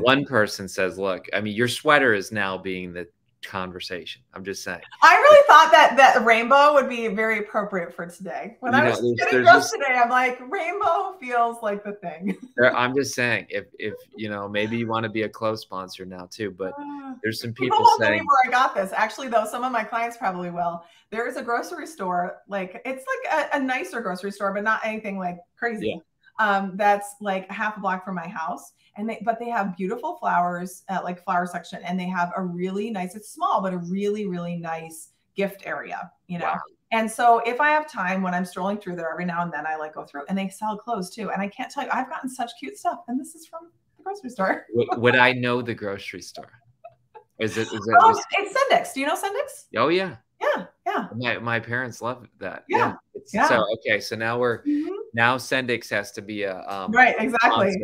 one person says, "Look, I mean, your sweater is now being the conversation. I'm just saying. I really thought that that rainbow would be very appropriate for today. When you I was know, getting dressed today, I'm like, rainbow feels like the thing. [LAUGHS] I'm just saying, if if you know, maybe you want to be a clothes sponsor now too, but uh, there's some people, people saying where I got this. Actually, though, some of my clients probably will. There is a grocery store, like it's like a, a nicer grocery store, but not anything like crazy. Yeah. Um, that's like half a block from my house. And they but they have beautiful flowers uh, like flower section and they have a really nice it's small but a really really nice gift area you know? Wow. and so if i have time when i'm strolling through there every now and then i like go through and they sell clothes too. And i can't tell you i've gotten such cute stuff and this is from the grocery store. [LAUGHS] Would, would i know the grocery store? Is it is it [LAUGHS] oh, it's Sendik's do you know Sendik's oh yeah. Yeah yeah my, my parents love that yeah, yeah. so okay so now we're mm-hmm. now Sendik's has to be a um, right exactly.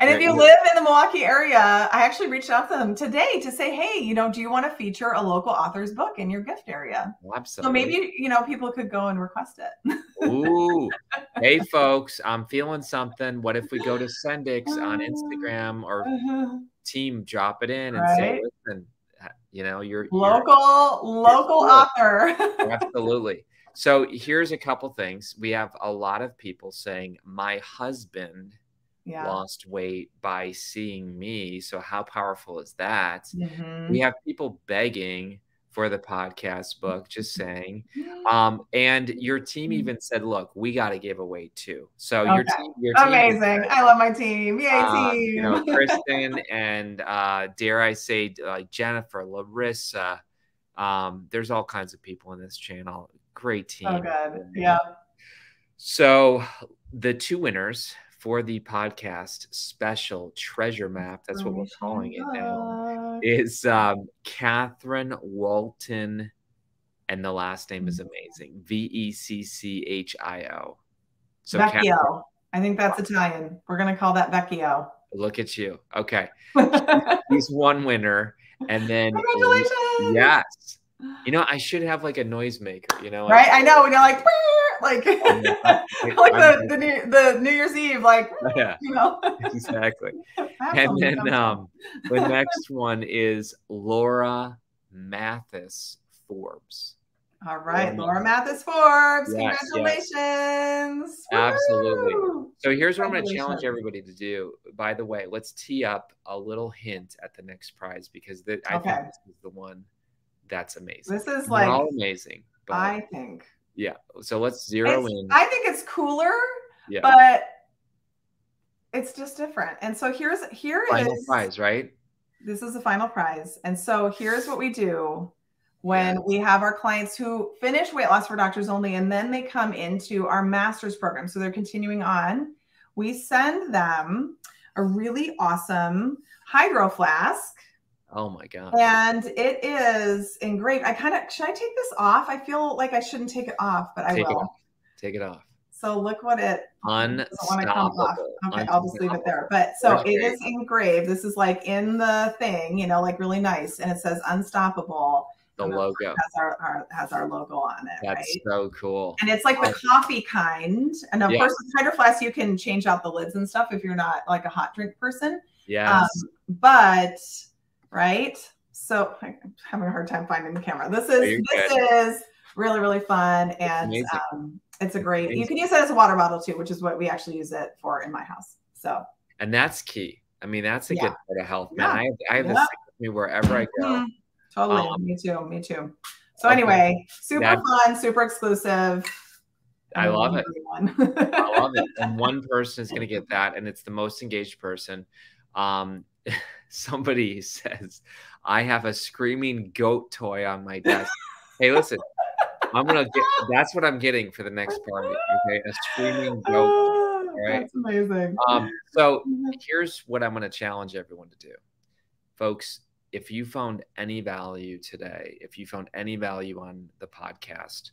And if you live in the Milwaukee area, I actually reached out to them today to say, hey, you know, do you want to feature a local author's book in your gift area? absolutely. So maybe, you know, people could go and request it. Ooh. hey, [LAUGHS] folks, I'm feeling something. What if we go to Sendik's on Instagram or uh-huh. team, drop it in and right? say, listen, you know, you're local, you're, local you're author. [LAUGHS] absolutely. So here's a couple things. We have a lot of people saying, my husband – yeah. lost weight by seeing me. So how powerful is that? Mm-hmm. We have people begging for the podcast book, just saying. Um, and your team mm-hmm. even said, look, we got to give away two. So okay. your team, your team amazing. I love my team. Yay, uh, team. You know, [LAUGHS] Kristen and uh, dare I say, like Jennifer, Larissa. Um, there's all kinds of people in this channel. Great team. Oh, good. Yeah. So the two winners for the podcast special treasure map, that's what we're calling it now, [LAUGHS] is um, Catherine Walton, and the last name is amazing V E C C H I O. So Vecchio. I think that's Italian. We're going to call that Vecchio. Look at you. Okay. [LAUGHS] He's one winner. And then, congratulations. Yes. You know, I should have like a noisemaker, you know? Right? I know. And you're like, [LAUGHS] like, [LAUGHS] like the, the, new, the New Year's Eve, like, [LAUGHS] yeah, you know? exactly. and then um, the next one is Laura Mathis Forbes. All right, Laura, Laura Mathis Forbes. Yes, Congratulations. Yes. Absolutely. So here's what I'm going to challenge everybody to do. By the way, let's tee up a little hint at the next prize because the, I okay. think this is the one that's amazing. This is like all amazing. I think. Yeah. So let's zero it's, in. I think it's cooler, yeah. but it's just different. And so here's here final is, prize, right? This is the final prize. And so here's what we do when we have our clients who finish weight loss for doctors only and then they come into our master's program. So they're continuing on. We send them a really awesome hydro flask Oh my god! And it is engraved. I kind of should I take this off? I feel like I shouldn't take it off, but take I will. It take it off. So look what it unstoppable. Okay, I'll just leave it there. But so it is engraved. This is like in the thing, you know, like really nice, and it says unstoppable. The logo has our, our, has our logo on it. That's right? so cool. And it's like the coffee kind. And of course, with Hydro Flask, you can change out the lids and stuff if you're not like a hot drink person. Yeah. Um, but right? So [LAUGHS] I'm having a hard time finding the camera. This is this good. is really really fun and it's, um, it's a great. Amazing. You can use it as a water bottle too, which is what we actually use it for in my house. So and that's key. I mean, that's a yeah. good part of health, man. Yeah. I have, I have yeah. this with me wherever I go. Mm-hmm. Totally, um, me too, me too. So okay. anyway, super that, fun, super exclusive. I love it. I love it. [LAUGHS] And one person is going to get that, and it's the most engaged person. Um, [LAUGHS] somebody says, I have a screaming goat toy on my desk. hey, listen, I'm gonna get that's what I'm getting for the next party. Okay, a screaming [LAUGHS] goat. Right? That's amazing. Um, so here's what I'm gonna challenge everyone to do. Folks, if you found any value today, if you found any value on the podcast,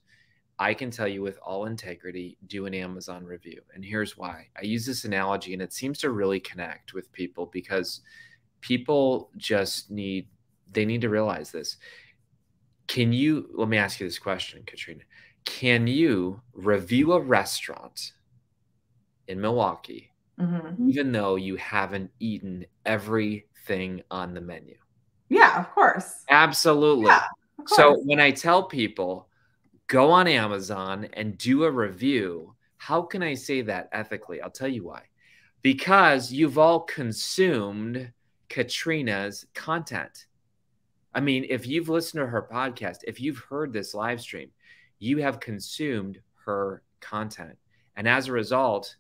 I can tell you with all integrity, do an Amazon review. And here's why. I use this analogy and it seems to really connect with people because people just need they need to realize this. Can you let me ask you this question, Katrina? Can you review a restaurant in Milwaukee mm-hmm. even though you haven't eaten everything on the menu? Yeah, of course. Absolutely. Yeah, of course. So when I tell people go on Amazon and do a review, how can I say that ethically? I'll tell you why. Because you've all consumed Katrina's content. I mean, if you've listened to her podcast, if you've heard this live stream, you have consumed her content. And as a result,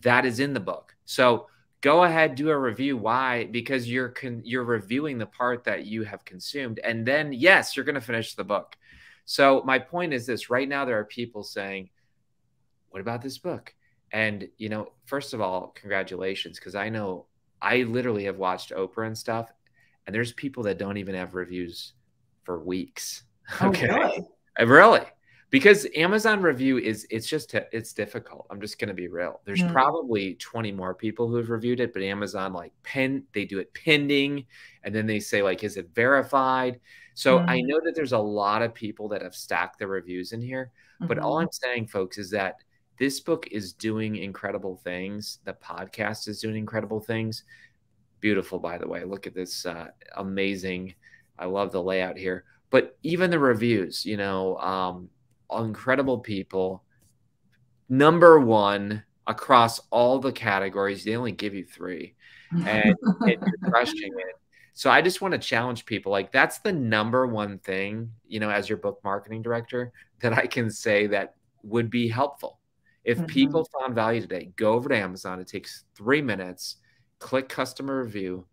that is in the book. So go ahead, do a review. Why? Because you're con- you're reviewing the part that you have consumed, and then yes, you're going to finish the book. So my point is this: right now there are people saying, "What about this book?" And you know, first of all, congratulations, because I know I literally have watched Oprah and stuff, and there's people that don't even have reviews for weeks. Oh, [LAUGHS] okay, really? Uh, really? Because Amazon review is it's just it's difficult. I'm just going to be real. There's mm. probably 20 more people who have reviewed it, but Amazon like pen they do it pending and then they say like is it verified? So mm. I know that there's a lot of people that have stacked the reviews in here, mm-hmm. but all mm-hmm. I'm saying folks is that this book is doing incredible things. The podcast is doing incredible things. Beautiful by the way. Look at this uh, amazing I love the layout here. But even the reviews, you know, um, incredible people. Number one across all the categories. They only give you three, and, [LAUGHS] you're crushing it. So I just want to challenge people. Like that's the number one thing, you know, as your book marketing director, that I can say that would be helpful. If mm-hmm. people found value today, go over to Amazon. It takes three minutes. Click customer review,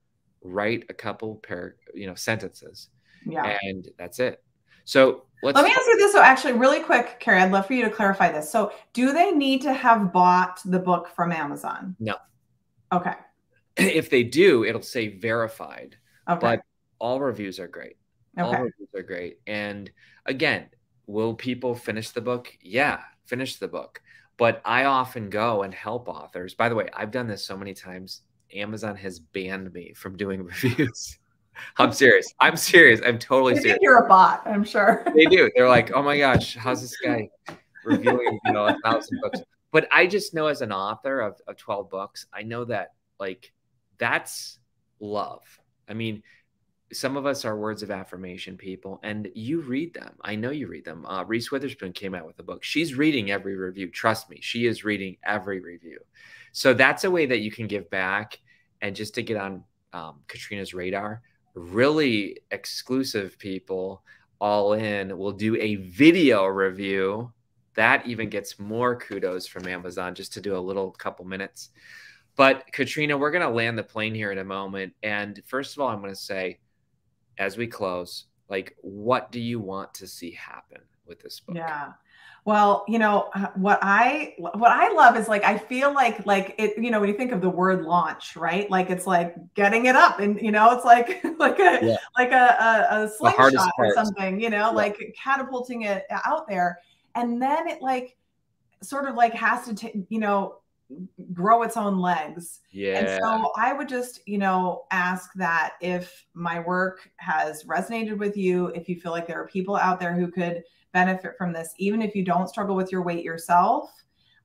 write a couple pair, you know, sentences, yeah. and that's it. So Let's Let me ask you this. So, actually, really quick, Kary, I'd love for you to clarify this. So, do they need to have bought the book from Amazon? No. Okay. [CLEARS THROAT] If they do, it'll say verified. Okay. But all reviews are great. Okay. All reviews are great. And again, will people finish the book? Yeah, finish the book. But I often go and help authors. By the way, I've done this so many times. Amazon has banned me from doing [LAUGHS] reviews. I'm serious. I'm serious. I'm totally they serious. you're a bot, I'm sure. They do. They're like, oh my gosh, how's this guy reviewing, you know, a thousand books? But I just know as an author of, of 12 books, I know that like that's love. I mean, some of us are words of affirmation people, and you read them. I know you read them. Uh, Reese Witherspoon came out with a book. She's reading every review. Trust me, she is reading every review. So that's a way that you can give back. And just to get on um, Katrina's radar, really exclusive people all in will do a video review that even gets more kudos from amazon just to do a little couple minutes. But katrina we're going to land the plane here in a moment. And first of all i'm going to say as we close like what do you want to see happen with this book? Yeah well, you know, uh, what I what I love is like I feel like like it, you know, when you think of the word launch, right? Like it's like getting it up and you know, it's like [LAUGHS] like a yeah. like a, a, a slingshot or something, you know, yeah. like catapulting it out there. And then it like sort of like has to take, you know, grow its own legs. Yeah. And so I would just, you know, ask that if my work has resonated with you, if you feel like there are people out there who could benefit from this, even if you don't struggle with your weight yourself.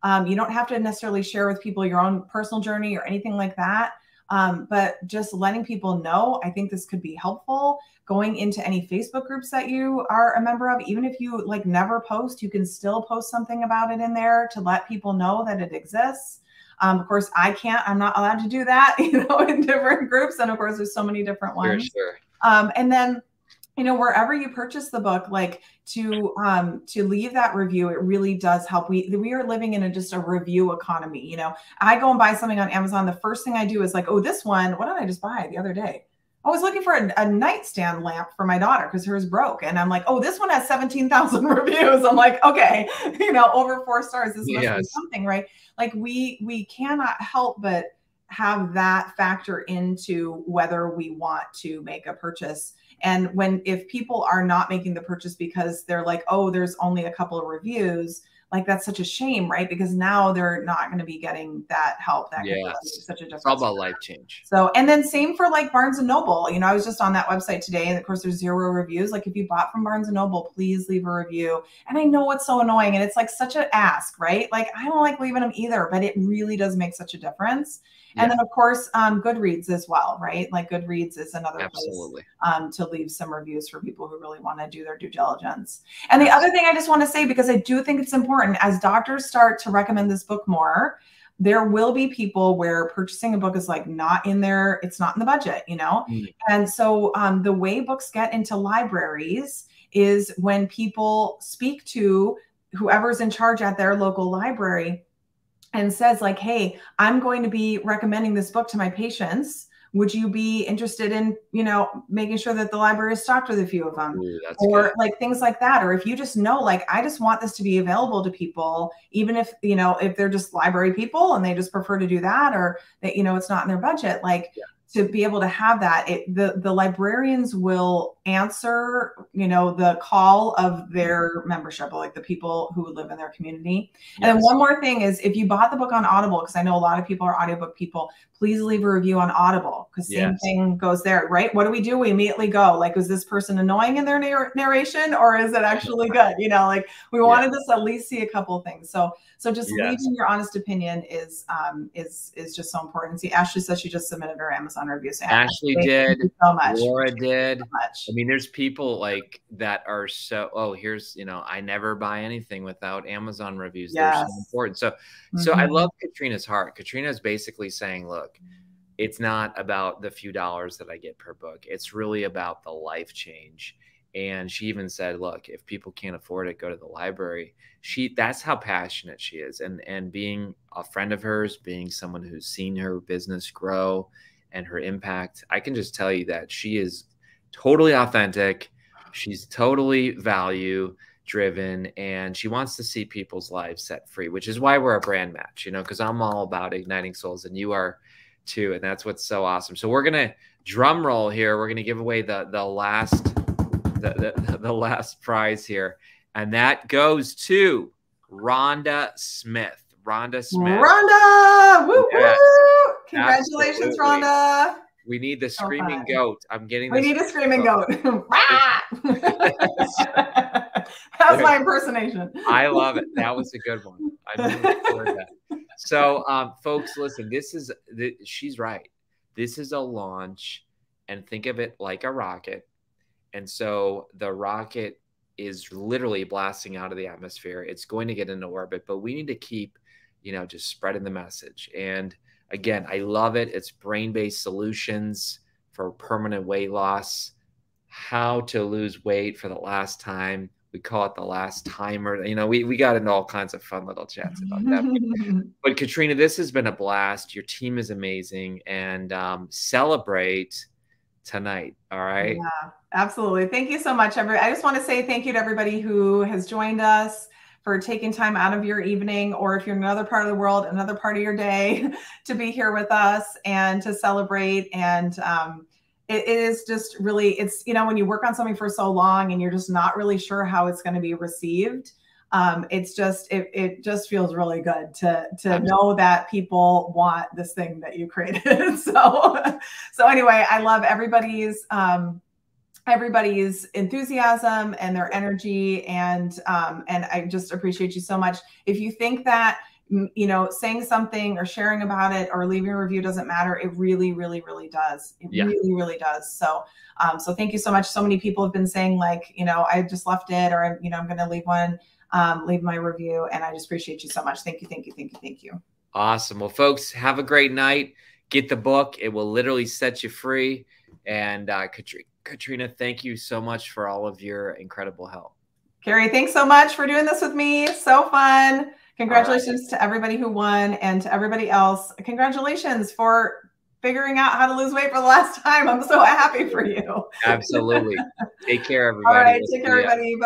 Um, you don't have to necessarily share with people your own personal journey or anything like that. Um, but just letting people know, I think this could be helpful. Going into any Facebook groups that you are a member of, even if you like never post, you can still post something about it in there to let people know that it exists. Um, of course, I can't, I'm not allowed to do that, [LAUGHS] you know, in different groups. And of course, there's so many different ones. Sure, sure. Um, and then you know wherever you purchase the book like to um to leave that review it really does help we we are living in a just a review economy you know i go and buy something on amazon the first thing i do is like oh this one what did i just buy the other day I was looking for a, a nightstand lamp for my daughter because hers broke. And I'm like, oh, this one has 17,000 [LAUGHS] reviews. I'm like, okay, [LAUGHS] you know, over four stars. This must yes. be something, right? Like we we cannot help but have that factor into whether we want to make a purchase and when if people are not making the purchase because they're like, oh, there's only a couple of reviews, like that's such a shame, right? Because now they're not going to be getting that help. That yeah, such a difference. It's all about life change. So, and then same for like Barnes and Noble. You know, I was just on that website today, and of course, there's zero reviews. Like, if you bought from Barnes and Noble, please leave a review. And I know it's so annoying, and it's like such an ask, right? Like, I don't like leaving them either, but it really does make such a difference. And then, of course, um, Goodreads as well, right? Like Goodreads is another Absolutely. place um, to leave some reviews for people who really want to do their due diligence. And the other thing I just want to say, because I do think it's important, as doctors start to recommend this book more, there will be people where purchasing a book is like not in their, it's not in the budget you know mm. and so um, the way books get into libraries is when people speak to whoever's in charge at their local library and says like hey i'm going to be recommending this book to my patients. Would you be interested in you know making sure that the library is stocked with a few of them? Ooh, or good. like things like that. Or if you just know like i just want this to be available to people even if you know if they're just library people and they just prefer to do that or that you know it's not in their budget like yeah. to be able to have that it, the the librarians will answer you know the call of their membership like the people who live in their community yes. and then one more thing is if you bought the book on audible because i know a lot of people are audiobook people please leave a review on audible because same yes. thing goes there right what do we do we immediately go like is this person annoying in their narr- narration or is it actually [LAUGHS] good you know like we wanted to at least see a couple things so so just yes. leaving your honest opinion is um, is is just so important. See, Ashley says she just submitted her Amazon review. So Ashley did. so much. Laura did. So much. I mean, there's people like that are so. Oh, here's you know, I never buy anything without Amazon reviews. Yes. They're so important. So, mm-hmm. so I mm-hmm. love Katrina's heart. Katrina is basically saying, look. It's not about the few dollars that I get per book. It's really about the life change and she even said look if people can't afford it go to the library she that's how passionate she is and and being a friend of hers being someone who's seen her business grow and her impact i can just tell you that she is totally authentic she's totally value driven and she wants to see people's lives set free which is why we're a brand match you know because i'm all about igniting souls and you are too and that's what's so awesome so we're gonna drum roll here we're gonna give away the the last the, the, [LAUGHS] the last prize here, and that goes to Rhonda Smith. Rhonda Smith. Rhonda! Woo, yes. woo. Congratulations, Absolutely. Rhonda. We need the screaming goat. I'm getting. We need a screaming goat. [LAUGHS] goat. [LAUGHS] That's my impersonation. I love it. That was a good one. I [LAUGHS] So, um, folks, listen. This is the, she's right. This is a launch, and think of it like a rocket. And so the rocket is literally blasting out of the atmosphere. It's going to get into orbit, but we need to keep, you know, just spreading the message. And again, I love it. It's brain based solutions for permanent weight loss, how to lose weight for the last time. We call it the last timer. You know, we, we got into all kinds of fun little chats about that. but [LAUGHS] Katrina, this has been a blast. Your team is amazing and um, celebrate tonight. All right. Yeah. Absolutely. Thank you so much, everybody. I just want to say thank you to everybody who has joined us for taking time out of your evening, or if you're in another part of the world, another part of your day, [LAUGHS] to be here with us and to celebrate. And um, it, it is just really, it's, you know, when you work on something for so long and you're just not really sure how it's going to be received. Um, it's just it, it just feels really good to to know that people want this thing that you created [LAUGHS] so so anyway i love everybody's um, everybody's enthusiasm and their energy and um, and i just appreciate you so much. If you think that you know saying something or sharing about it or leaving a review doesn't matter it really really really does. It yeah. really really does. So um, so thank you so much. So many people have been saying like you know i just left it or you know i'm going to leave one um, leave my review and i just appreciate you so much. Thank you thank you thank you thank you. Awesome. Well folks have a great night. Get the book. It will literally set you free. And uh, Katrina, Katrina, thank you so much for all of your incredible help. Kary, thanks so much for doing this with me. So fun. Congratulations right. to everybody who won and to everybody else. Congratulations for figuring out how to lose weight for the last time. I'm so happy for you. Absolutely. [LAUGHS] Take care, everybody. All right. Take care, everybody. Bye.